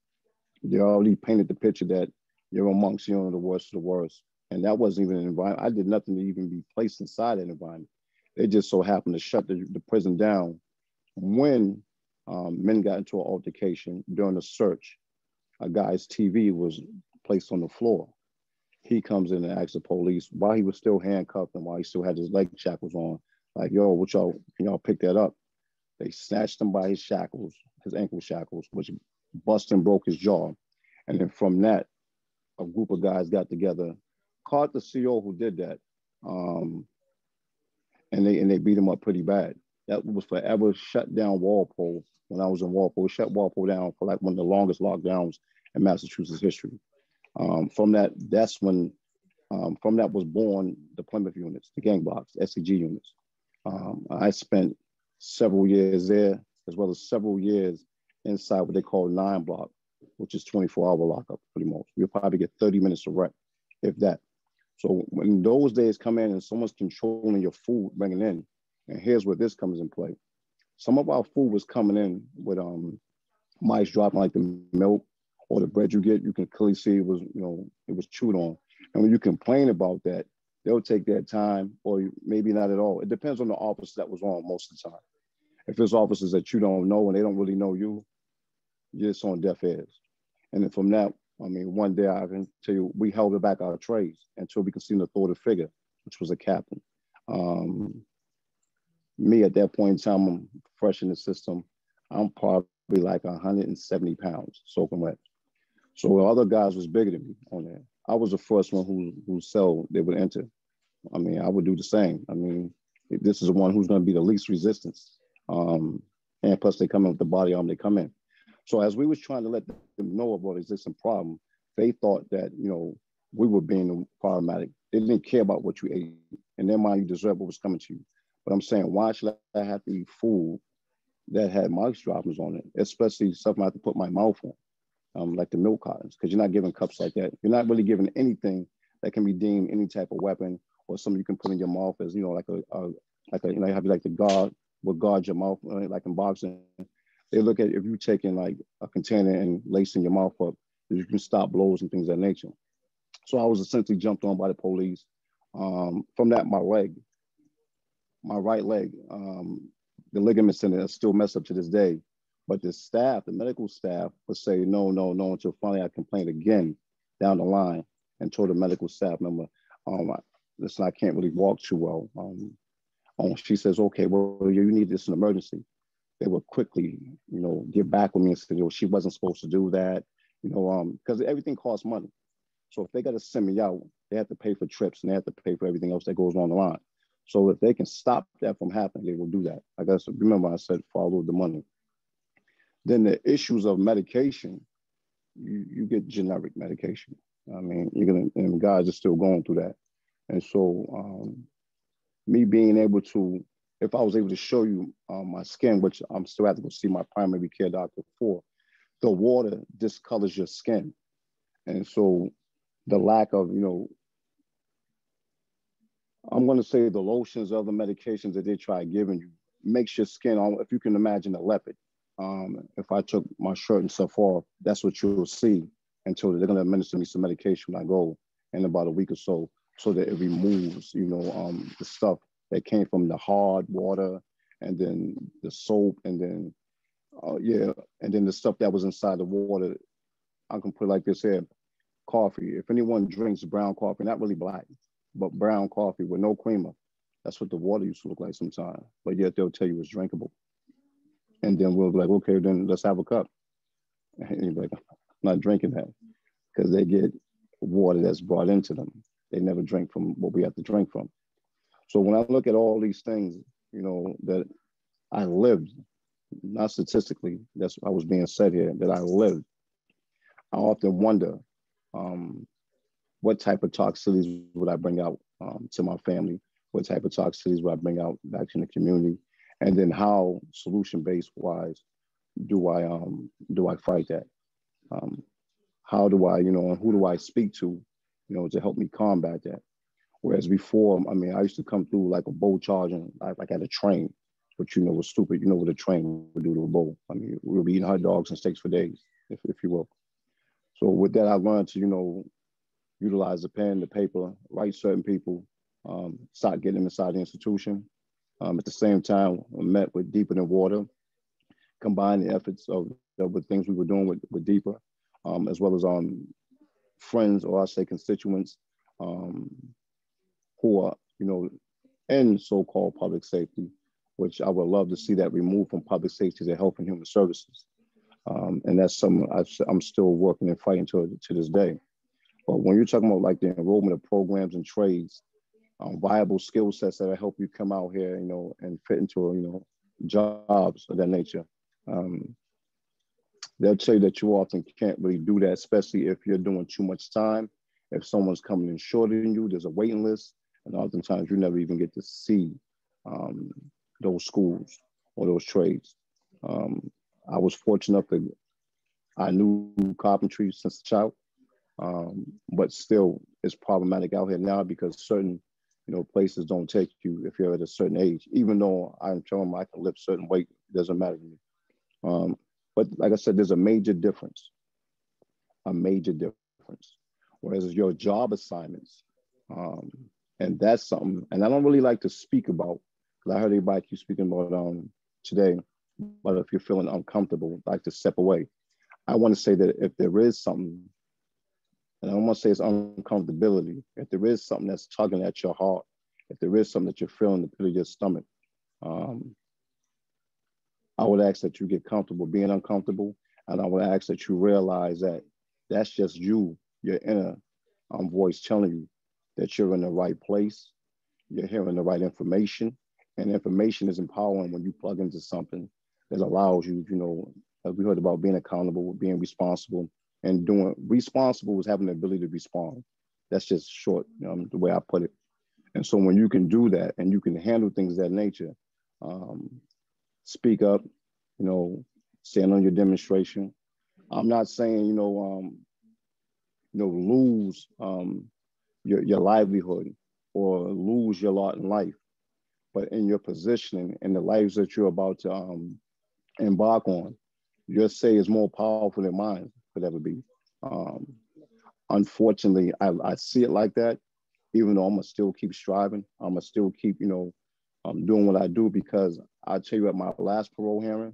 They already painted the picture that you're amongst you know the worst of the worst. And that wasn't even an environment. I did nothing to even be placed inside that environment. They just so happened to shut the, the prison down when um, men got into an altercation during a search. A guy's TV was placed on the floor. he comes in and asks the police while he was still handcuffed and while he still had his leg shackles on, like, yo, what y'all, y'all pick that up? They snatched him by his shackles, his ankle shackles, which busted and broke his jaw. And then from that, a group of guys got together, caught the CO who did that, um, and they and they beat him up pretty bad. That was forever shut down Walpole when I was in Walpole. shut Walpole down for like one of the longest lockdowns in Massachusetts history. Um, from that, that's when, um, from that was born the Plymouth units, the gang blocks, STG units. Um, I spent several years there, as well as several years inside what they call nine block, which is 24 hour lockup pretty much. You'll probably get 30 minutes of rec, if that. So when those days come in and someone's controlling your food bringing in, and here's where this comes in play. Some of our food was coming in with um mice dropping like the milk or the bread you get, you can clearly see it was, you know, it was chewed on. And when you complain about that, they'll take their time or maybe not at all. It depends on the office that was on most of the time. If it's officers that you don't know and they don't really know you, you're just on deaf ears. And then from that, I mean, one day I can tell you, we held back our trays until we could see an authority figure, which was a captain. Um, me at that point in time, I'm fresh in the system. I'm probably like 170 pounds soaking wet. So other guys was bigger than me on there. I was the first one who who sell they would enter. I mean, I would do the same. I mean, this is the one who's going to be the least resistance. Um, and plus, they come in with the body armor. They come in. So as we was trying to let them know about existing problem, they thought that you know we were being problematic. They didn't care about what you ate. In their mind, you deserve what was coming to you. But I'm saying, why should I have to eat food that had mouse droppings on it, especially something I have to put my mouth on? um, like the milk cartons, because you're not giving cups like that. You're not really giving anything that can be deemed any type of weapon or something you can put in your mouth as, you know, like a, a like a, you know, you have like the guard, will guard your mouth, like in boxing. They look at if you're taking like a container and lacing your mouth up, you can stop blows and things of that nature. So I was essentially jumped on by the police. Um, from that, my leg, my right leg, um, the ligaments in it are still messed up to this day. But the staff, the medical staff, would say no, no, no until finally I complained again down the line and told the medical staff member, um, listen, I can't really walk too well. Um, um, she says, okay, well, you need this in emergency. They would quickly, you know, get back with me and say, know, she wasn't supposed to do that, you know, um, because everything costs money. So if they got to send me out, they have to pay for trips and they have to pay for everything else that goes on the line. So if they can stop that from happening, they will do that. I guess remember I said follow the money. Then the issues of medication, you, you get generic medication. I mean, you're gonna, and guys are still going through that. And so, um, me being able to, if I was able to show you um, my skin, which I'm still have to go see my primary care doctor for, the water discolors your skin. And so, the lack of, you know, I'm going to say the lotions, other medications that they try giving you makes your skin, if you can imagine a leopard, um, if I took my shirt and stuff off, that's what you'll see until they're going to administer me some medication when I go in about a week or so, so that it removes, you know, um, the stuff that came from the hard water and then the soap and then, uh, yeah, and then the stuff that was inside the water. I can put like this here, coffee. If anyone drinks brown coffee, not really black, but brown coffee with no creamer, that's what the water used to look like sometimes. But yet they'll tell you it's drinkable. And then we'll be like, okay, then let's have a cup. And you're like, I'm not drinking that because they get water that's brought into them. They never drink from what we have to drink from. So when I look at all these things, you know, that I lived, not statistically, that's what I was being said here, that I lived, I often wonder um, what type of toxicities would I bring out um, to my family? What type of toxicities would I bring out back in the community? and then how solution based wise do I um do I fight that? Um, how do I you know and who do I speak to you know to help me combat that? Whereas before, I mean, I used to come through like a bow charging like, like at a train, but you know was stupid. You know what a train would do to a bow. I mean, we'll be eating hot dogs and steaks for days, if, if you will. So with that, I learned to you know utilize the pen, the paper, write certain people, um, start getting them inside the institution, um, at the same time, I met with Deeper Than Water, combined the efforts of, of the things we were doing with, with Deeper, um, as well as um, friends or I say constituents um, who are, you know, in so-called public safety, which I would love to see that removed from public safety to health and human services. Um, and that's something i am still working and fighting to, to this day. But when you're talking about like the enrollment of programs and trades, um, viable skill sets that help you come out here, you know, and fit into, you know, jobs of that nature. Um, they'll tell you that you often can't really do that, especially if you're doing too much time. If someone's coming in shorter than you, there's a waiting list, and oftentimes you never even get to see um, those schools or those trades. Um, I was fortunate enough to I knew carpentry since a child, um, but still it's problematic out here now because certain you know places don't take you if you're at a certain age. Even though I'm telling them I can lift certain weight, it doesn't matter to me. Um, but like I said, there's a major difference, a major difference. Whereas your job assignments, um, and that's something, and I don't really like to speak about, I heard everybody keep speaking about um, today, but if you're feeling uncomfortable, like to step away. I want to say that if there is something, and I want to say it's uncomfortability, if there is something that's tugging at your heart, if there is something that you're feeling in the pit of your stomach, um, I would ask that you get comfortable being uncomfortable. And I would ask that you realize that that's just you, your inner um, voice telling you that you're in the right place, you're hearing the right information, and information is empowering when you plug into something that allows you, you know, as we heard about being accountable, being responsible, and doing responsible is having the ability to respond. That's just short, um, the way I put it. And so when you can do that and you can handle things that nature, um, speak up, you know, stand on your demonstration. I'm not saying, you know, um, you know, lose um, your, your livelihood or lose your lot in life, but in your positioning and the lives that you're about to um, embark on, your say is more powerful than mine could ever be. Um, unfortunately, I, I see it like that, even though I'm gonna still keep striving. I'm gonna still keep, you know, um, doing what I do because I'll tell you at my last parole hearing,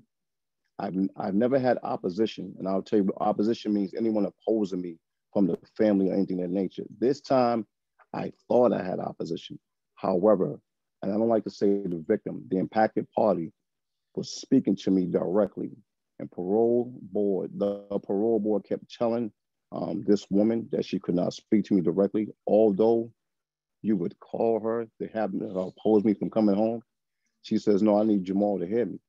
I've, I've never had opposition. And I'll tell you, opposition means anyone opposing me from the family or anything of that nature. This time, I thought I had opposition. However, and I don't like to say the victim, the impacted party was speaking to me directly. And parole board, the parole board kept telling um, this woman that she could not speak to me directly, although you would call her to have uh, oppose me from coming home. She says, no, I need Jamal to hear me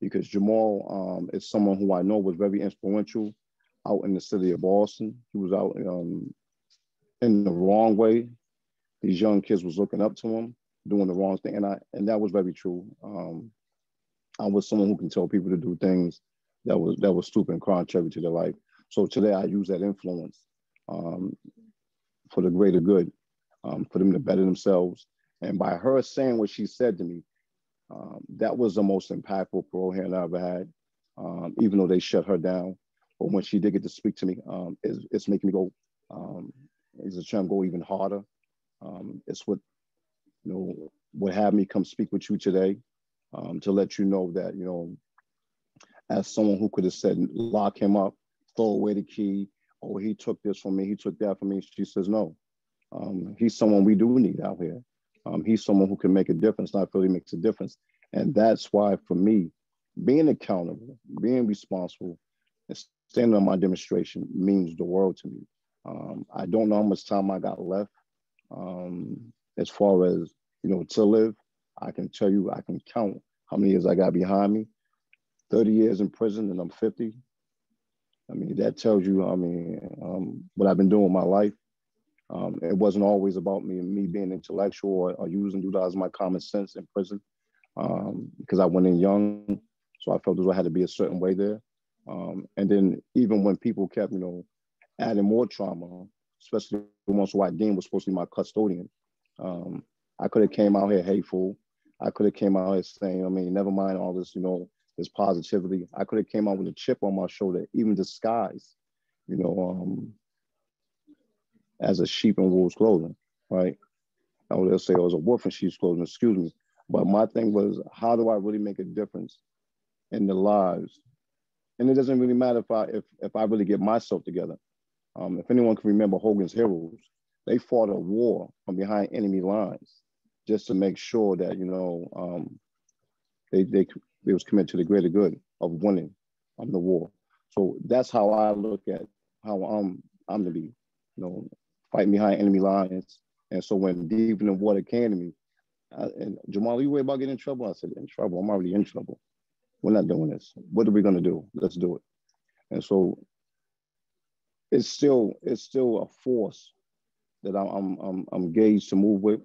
because Jamal um, is someone who I know was very influential out in the city of Boston. He was out um, in the wrong way. These young kids was looking up to him, doing the wrong thing, and I and that was very true. Um, I was someone who can tell people to do things that was that was stupid and contrary to their life. So today I use that influence um, for the greater good um, for them to better themselves. And by her saying what she said to me, um, that was the most impactful hearing I ever had, um, even though they shut her down. But when she did get to speak to me, um, it's, it's, making me go, um, it's a term go even harder. Um, it's what, you know, what had me come speak with you today to let you know that, you know, as someone who could have said, lock him up, throw away the key, oh, he took this from me, he took that from me. She says, no, um, he's someone we do need out here. Um, he's someone who can make a difference, not he makes a difference. And that's why, for me, being accountable, being responsible, and standing on my demonstration means the world to me. Um, I don't know how much time I got left. Um, as far as you know, to live, I can tell you, I can count how many years I got behind me. 30 years in prison, and I'm 50. I mean, that tells you, I mean, um, what I've been doing with my life. Um, it wasn't always about me and me being intellectual or, or using utilizing my common sense in prison um, because I went in young, so I felt as though I had to be a certain way there. Um, and then even when people kept, you know, adding more trauma, especially once White Dean was supposed to be my custodian, um, I could have came out here hateful. I could have came out here saying, I mean, never mind all this, you know, this positivity. I could have came out with a chip on my shoulder, even disguised, you know, um, as a sheep in wolf's clothing, right? I would say I was a wolf in sheep's clothing, excuse me. But my thing was, how do I really make a difference in the lives? And it doesn't really matter if I if if I really get myself together. Um, if anyone can remember Hogan's Heroes, they fought a war from behind enemy lines just to make sure that you know um, they they they was committed to the greater good of winning um, the war. So that's how I look at how I'm I'm to be, you know, fighting behind enemy lines. And so when Deeper Than Water came to me, I, and Jamal, you worry about getting in trouble? I said, in trouble. I'm already in trouble. We're not doing this. What are we gonna do? Let's do it. And so it's still it's still a force that I'm I'm I'm, gauged to move with.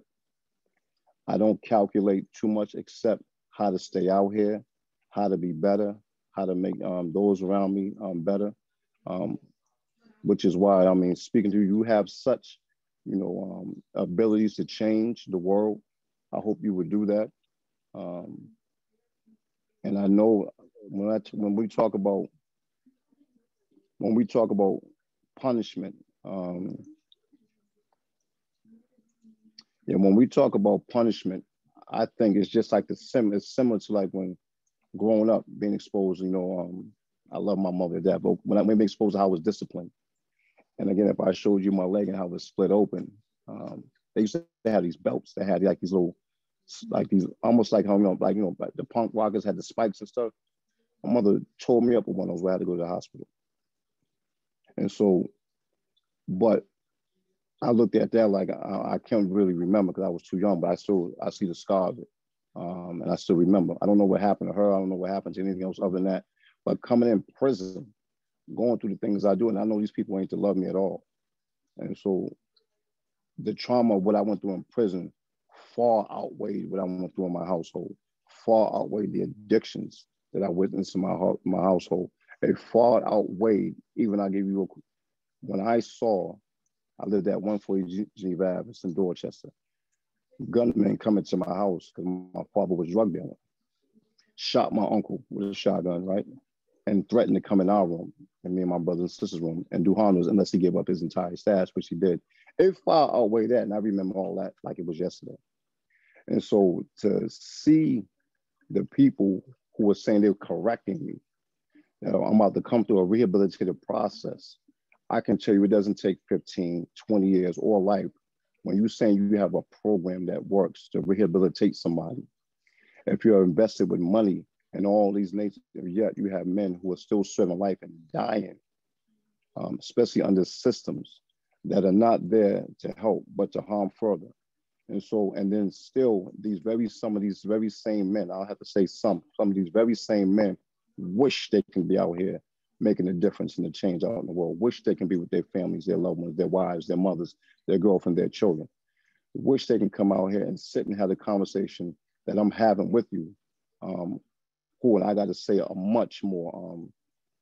I don't calculate too much except how to stay out here, how to be better, how to make um, those around me um, better. Um, which is why I mean, speaking to you, you have such, you know, um, abilities to change the world. I hope you would do that. Um, and I know when I when we talk about when we talk about punishment, um, yeah, when we talk about punishment, I think it's just like the sim. It's similar to like when growing up, being exposed. You know, um, I love my mother to but when I when being exposed how I was disciplined, and again, if I showed you my leg and how it was split open, um, they used to have these belts. They had like these little, like these almost like how you know, like you know, the punk rockers had the spikes and stuff. My mother tore me up with one of those I had to go to the hospital. And so, but I looked at that like I, I can't really remember because I was too young, but I still I see the scars, um, and I still remember. I don't know what happened to her. I don't know what happened to anything else other than that. But coming in prison, going through the things I do, and I know these people ain't to love me at all, and so the trauma of what I went through in prison far outweighed what I went through in my household. Far outweighed the addictions that I witnessed in my my household. It far outweighed even I give you a, when I saw I lived at 140 Geneva Ave in Dorchester. Gunmen coming to my house because my father was drug dealer. Shot my uncle with a shotgun, right? And threatened to come in our room and me and my brother and sister's room and do harmless unless he gave up his entire stash, which he did. It far outweighed that. And I remember all that like it was yesterday. And so to see the people who were saying they were correcting me, you know, I'm about to come through a rehabilitative process I can tell you it doesn't take 15, 20 years or life when you're saying you have a program that works to rehabilitate somebody. If you're invested with money and all these nations, yet you have men who are still serving life and dying, um, especially under systems that are not there to help but to harm further. And so, and then still, these very some of these very same men, I'll have to say some, some of these very same men wish they can be out here making a difference and a change out in the world. Wish they can be with their families, their loved ones, their wives, their mothers, their girlfriend, their children. Wish they can come out here and sit and have the conversation that I'm having with you. Um, who and I got to say are much more, um,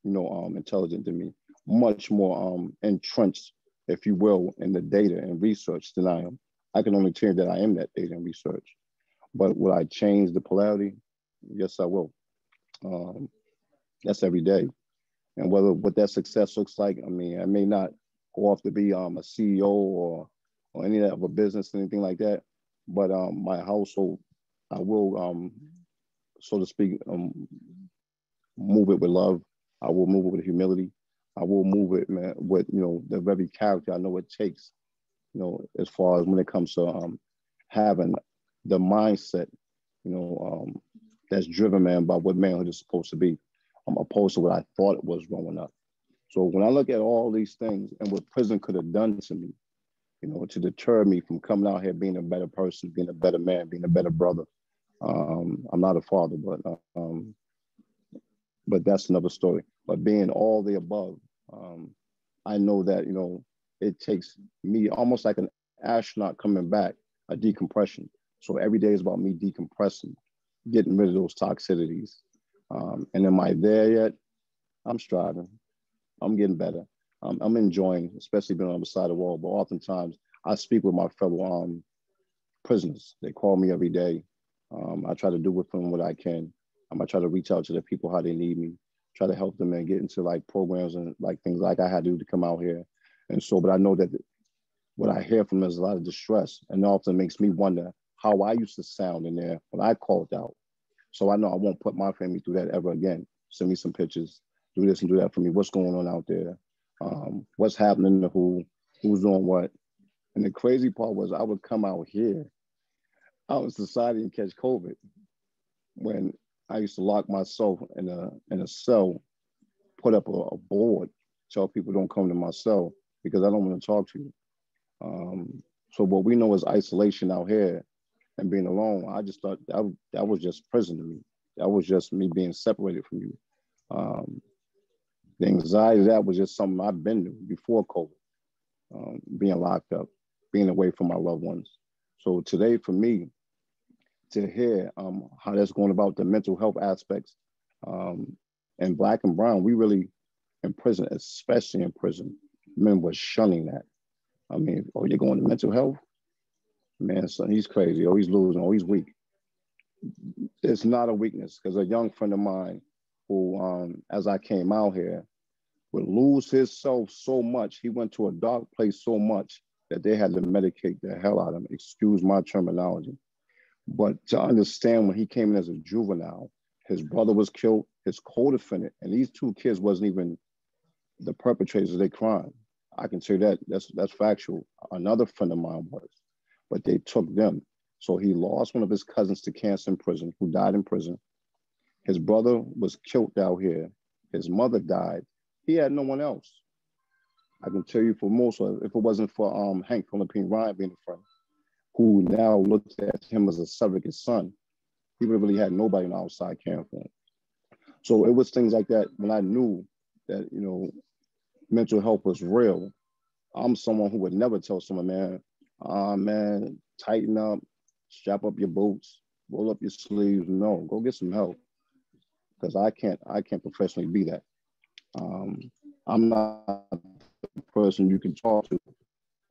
you know, um, intelligent than me, much more um, entrenched, if you will, in the data and research than I am. I can only tell you that I am that data and research. But will I change the polarity? Yes, I will. Um, that's every day and whether what that success looks like. I mean, I may not go off to be um, a CEO or or any of a business, or anything like that. But um, my household, I will, um, so to speak, um, move it with love. I will move it with humility. I will move it, man, with you know the very character I know it takes. You know, as far as when it comes to um, having the mindset, you know, um, that's driven, man, by what manhood is supposed to be um, opposed to what I thought it was growing up. So when I look at all these things and what prison could have done to me, you know, to deter me from coming out here being a better person, being a better man, being a better brother. Um, I'm not a father, but um, but that's another story. But being all the above, um, I know that you know it takes me almost like an astronaut coming back, a decompression. So every day is about me decompressing, getting rid of those toxicities, um, and am I there yet? I'm striving. I'm getting better. Um, I'm enjoying, especially being on the side of the wall. But oftentimes, I speak with my fellow um, prisoners. They call me every day. Um, I try to do with them what I can. Um, I try to reach out to the people how they need me. Try to help them and get into like programs and like things like I had to do to come out here. And so, but I know that what I hear from them is a lot of distress, and often makes me wonder how I used to sound in there when I called out. So I know I won't put my family through that ever again. Send me some pictures, do this and do that for me. What's going on out there? Um, what's happening to who? Who's doing what? And the crazy part was I would come out here, out in society and catch COVID. When I used to lock myself in a in a cell, put up a, a board, tell people don't come to my cell because I don't want to talk to you. Um, so what we know is isolation out here and being alone. I just thought that, that was just prison to me. That was just me being separated from you. Um, the anxiety that was just something I've been through before COVID, um, being locked up, being away from my loved ones. So today, for me, to hear um, how that's going about the mental health aspects, um, and Black and Brown, we really in prison, especially in prison, men were shunning that. I mean, oh, you're going to mental health? Man, son, he's crazy. Oh, he's losing. Oh, he's weak. It's not a weakness because a young friend of mine who, um, as I came out here, would lose himself so much. He went to a dark place so much that they had to medicate the hell out of him. Excuse my terminology. But to understand when he came in as a juvenile, his brother was killed, his co-defendant, and these two kids wasn't even the perpetrators of their crime. I can say that that's that's factual. Another friend of mine was, but they took them. So he lost one of his cousins to cancer in prison, who died in prison. His brother was killed out here. His mother died. He had no one else. I can tell you for most of if it wasn't for um, Hank Phillippi Ryan being a friend, who now looks at him as a surrogate son, he really had nobody on outside caring for him. So it was things like that when I knew that, you know, mental health was real. I'm someone who would never tell someone, man, uh, man, tighten up, strap up your boots, roll up your sleeves. No, go get some help. Because I can't, I can't professionally be that. Um, I'm not the person you can talk to.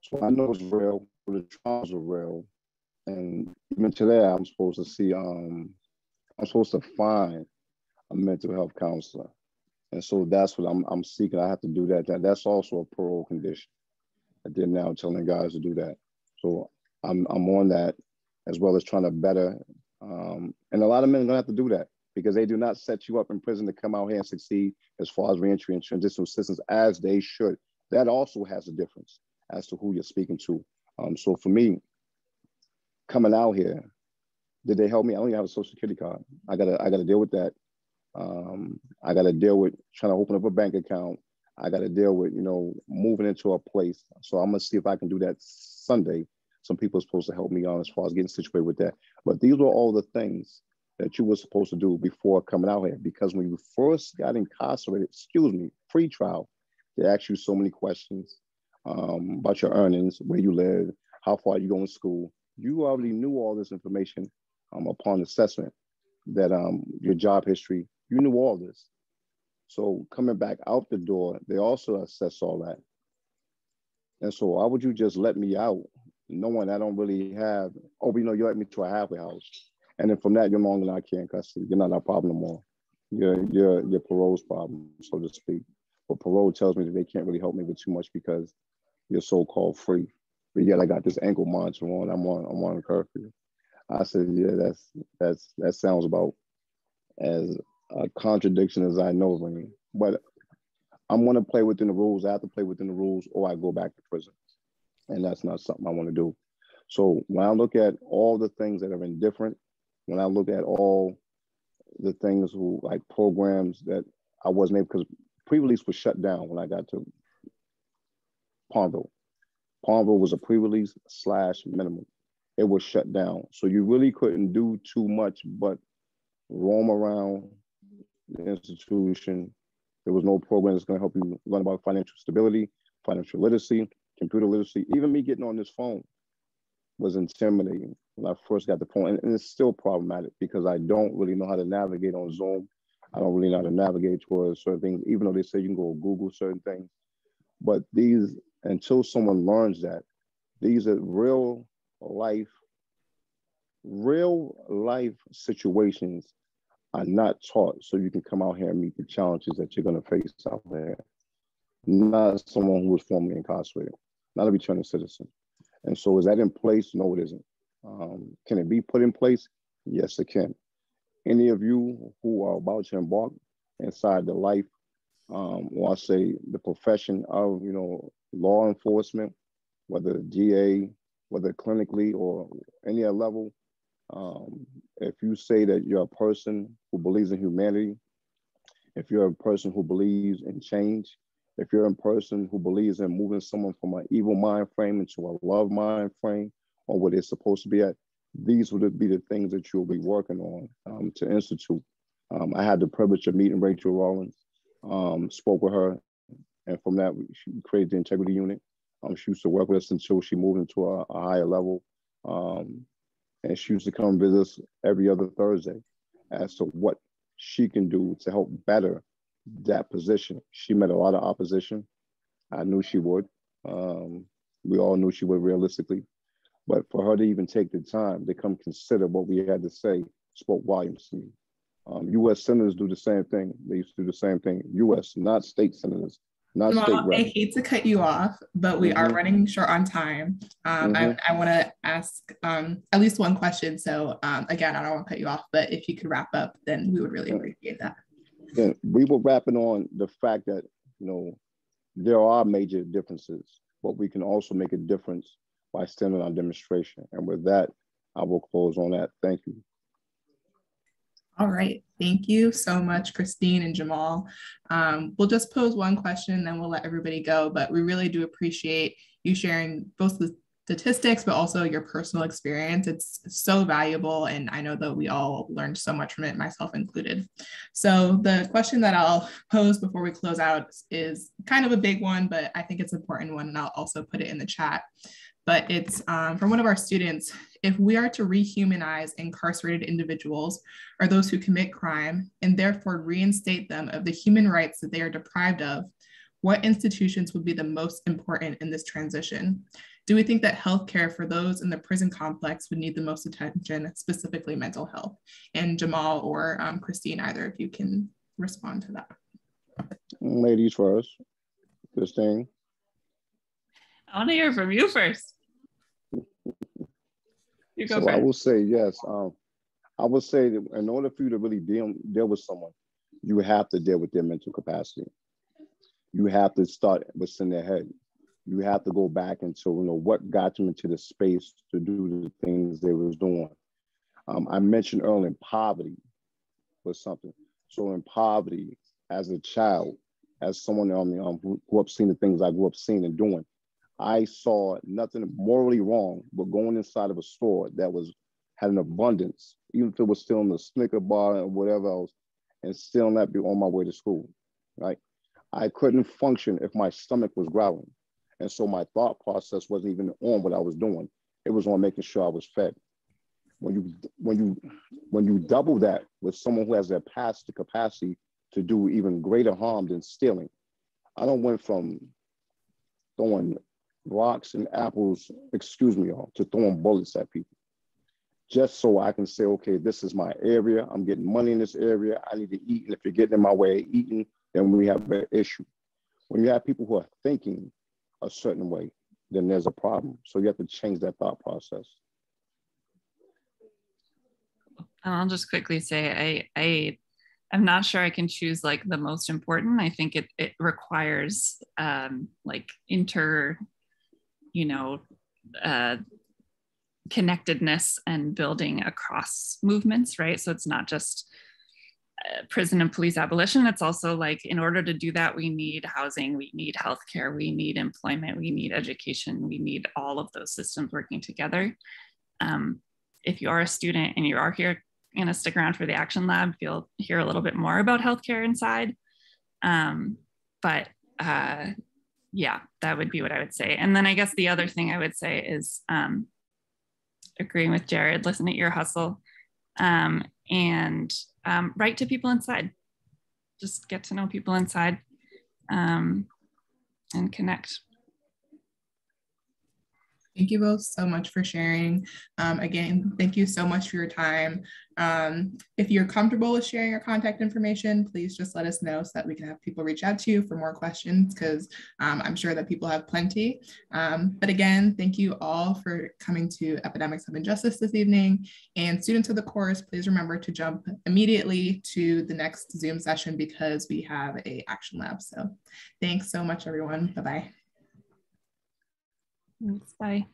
So I know it's real, the traumas are real. And even today, I'm supposed to see, um, I'm supposed to find a mental health counselor. And so that's what I'm, I'm seeking. I have to do that. that. That's also a parole condition. I did now telling guys to do that. So I'm, I'm on that as well as trying to better. Um, and a lot of men are gonna have to do that because they do not set you up in prison to come out here and succeed as far as reentry and transitional assistance as they should. That also has a difference as to who you're speaking to. Um, so for me, coming out here, did they help me? I only have a social security card. I gotta I gotta deal with that. Um, I gotta deal with trying to open up a bank account. I gotta deal with, you know, moving into a place. So I'm gonna see if I can do that Sunday. Some people are supposed to help me on as far as getting situated with that. But these were all the things that you were supposed to do before coming out here. Because when you first got incarcerated, excuse me, pre-trial, they ask you so many questions um, about your earnings, where you live, how far you go to school. You already knew all this information um, upon assessment that um, your job history, you knew all this. So coming back out the door, they also assess all that. And so why would you just let me out knowing I don't really have, oh, you know, you let me to a halfway house. And then from that, you're I can custody. You're not our problem no more. You're, you're, you're parole's problem, so to speak. But parole tells me that they can't really help me with too much because you're so-called free. But yet I got this ankle monitor on. I'm on. I'm on curfew. I said, yeah, that's that's that sounds about as a contradiction as I know of But I'm going to play within the rules. I have to play within the rules, or I go back to prison, and that's not something I want to do. So when I look at all the things that are indifferent, when I look at all the things who like programs that I wasn't able because pre-release was shut down when I got to Pondville. Pondville was a pre-release slash minimum. It was shut down. So you really couldn't do too much but roam around the institution. There was no program that's going to help you learn about financial stability, financial literacy, computer literacy. Even me getting on this phone was intimidating when I first got the phone. And, and it's still problematic because I don't really know how to navigate on Zoom. I don't really know how to navigate towards certain things, even though they say you can go Google certain things. But these until someone learns that these are real life, real life situations are not taught so you can come out here and meet the challenges that you're going to face out there. Not someone who was formerly incarcerated, not a returning citizen. And so is that in place? No, it isn't. Um, can it be put in place? Yes, it can. Any of you who are about to embark inside the life, um, or I say the profession of, you know, law enforcement whether DA, whether clinically or any other level, um, if you say that you're a person who believes in humanity, if you're a person who believes in change, if you're a person who believes in moving someone from an evil mind frame into a love mind frame or what it's supposed to be at, these would be the things that you'll be working on um, to institute. Um, I had the privilege of meeting Rachel Rollins, um, spoke with her, and from that, she created the integrity unit. Um, she used to work with us until she moved into a, a higher level. Um, and she used to come visit us every other Thursday as to what she can do to help better that position. She met a lot of opposition. I knew she would. Um, we all knew she would realistically. But for her to even take the time to come consider what we had to say spoke volumes to me. Um, U.S. senators do the same thing. They used to do the same thing. U.S. not state senators, not well, state reps. I hate to cut you off, but we mm-hmm. are running short on time. Um, mm-hmm. I, I want to ask um, at least one question. So um, again, I don't want to cut you off, but if you could wrap up, then we would really appreciate that. Then we were wrapping on the fact that you know there are major differences, but we can also make a difference by standing on demonstration. And with that, I will close on that. Thank you. All right. Thank you so much, Christine and Jamal. Um, we'll just pose one question, and then we'll let everybody go. But we really do appreciate you sharing both the statistics, but also your personal experience. It's so valuable. And I know that we all learned so much from it, myself included. So, the question that I'll pose before we close out is kind of a big one, but I think it's an important one. And I'll also put it in the chat but it's um, from one of our students. If we are to rehumanize incarcerated individuals or those who commit crime and therefore reinstate them of the human rights that they are deprived of, what institutions would be the most important in this transition? Do we think that healthcare for those in the prison complex would need the most attention, specifically mental health? And Jamal or um, Christine, either of you can respond to that. Ladies first. Christine. I want to hear from you first. You go so first. I will say yes. Um, I would say that in order for you to really deal deal with someone, you have to deal with their mental capacity. You have to start what's in their head. You have to go back into you know what got them into the space to do the things they was doing. Um, I mentioned earlier poverty was something. So in poverty, as a child, as someone um, um, who grew up seeing the things I grew up seeing and doing, I saw nothing morally wrong with going inside of a store that was had an abundance, even if it was still in the Snicker bar or whatever else, and still not be on my way to school. Right? I couldn't function if my stomach was growling. And so my thought process wasn't even on what I was doing. It was on making sure I was fed. When you when you when you double that with someone who has their past the capacity to do even greater harm than stealing, I don't went from throwing rocks and apples, excuse me, y'all, to throwing bullets at people. Just so I can say, okay, this is my area. I'm getting money in this area. I need to eat. And if you're getting in my way of eating, then we have an issue. When you have people who are thinking a certain way, then there's a problem. So you have to change that thought process. And I'll just quickly say I I I'm not sure I can choose like the most important. I think it it requires um, like inter you know, uh, connectedness and building across movements, right? So it's not just uh, prison and police abolition. It's also like, in order to do that, we need housing, we need healthcare, we need employment, we need education, we need all of those systems working together. Um, if you are a student and you are here, going to stick around for the action lab, you'll hear a little bit more about healthcare inside. Um, but uh, yeah, that would be what I would say. And then I guess the other thing I would say is um, agreeing with Jared, listen at your hustle um, and um, write to people inside. Just get to know people inside um, and connect. Thank you both so much for sharing. Um, again, thank you so much for your time. Um, if you're comfortable with sharing your contact information, please just let us know so that we can have people reach out to you for more questions because um, I'm sure that people have plenty. Um, but again, thank you all for coming to Epidemics of Injustice this evening. And students of the course, please remember to jump immediately to the next Zoom session because we have a action lab. So thanks so much, everyone. Bye-bye. Thanks. Bye.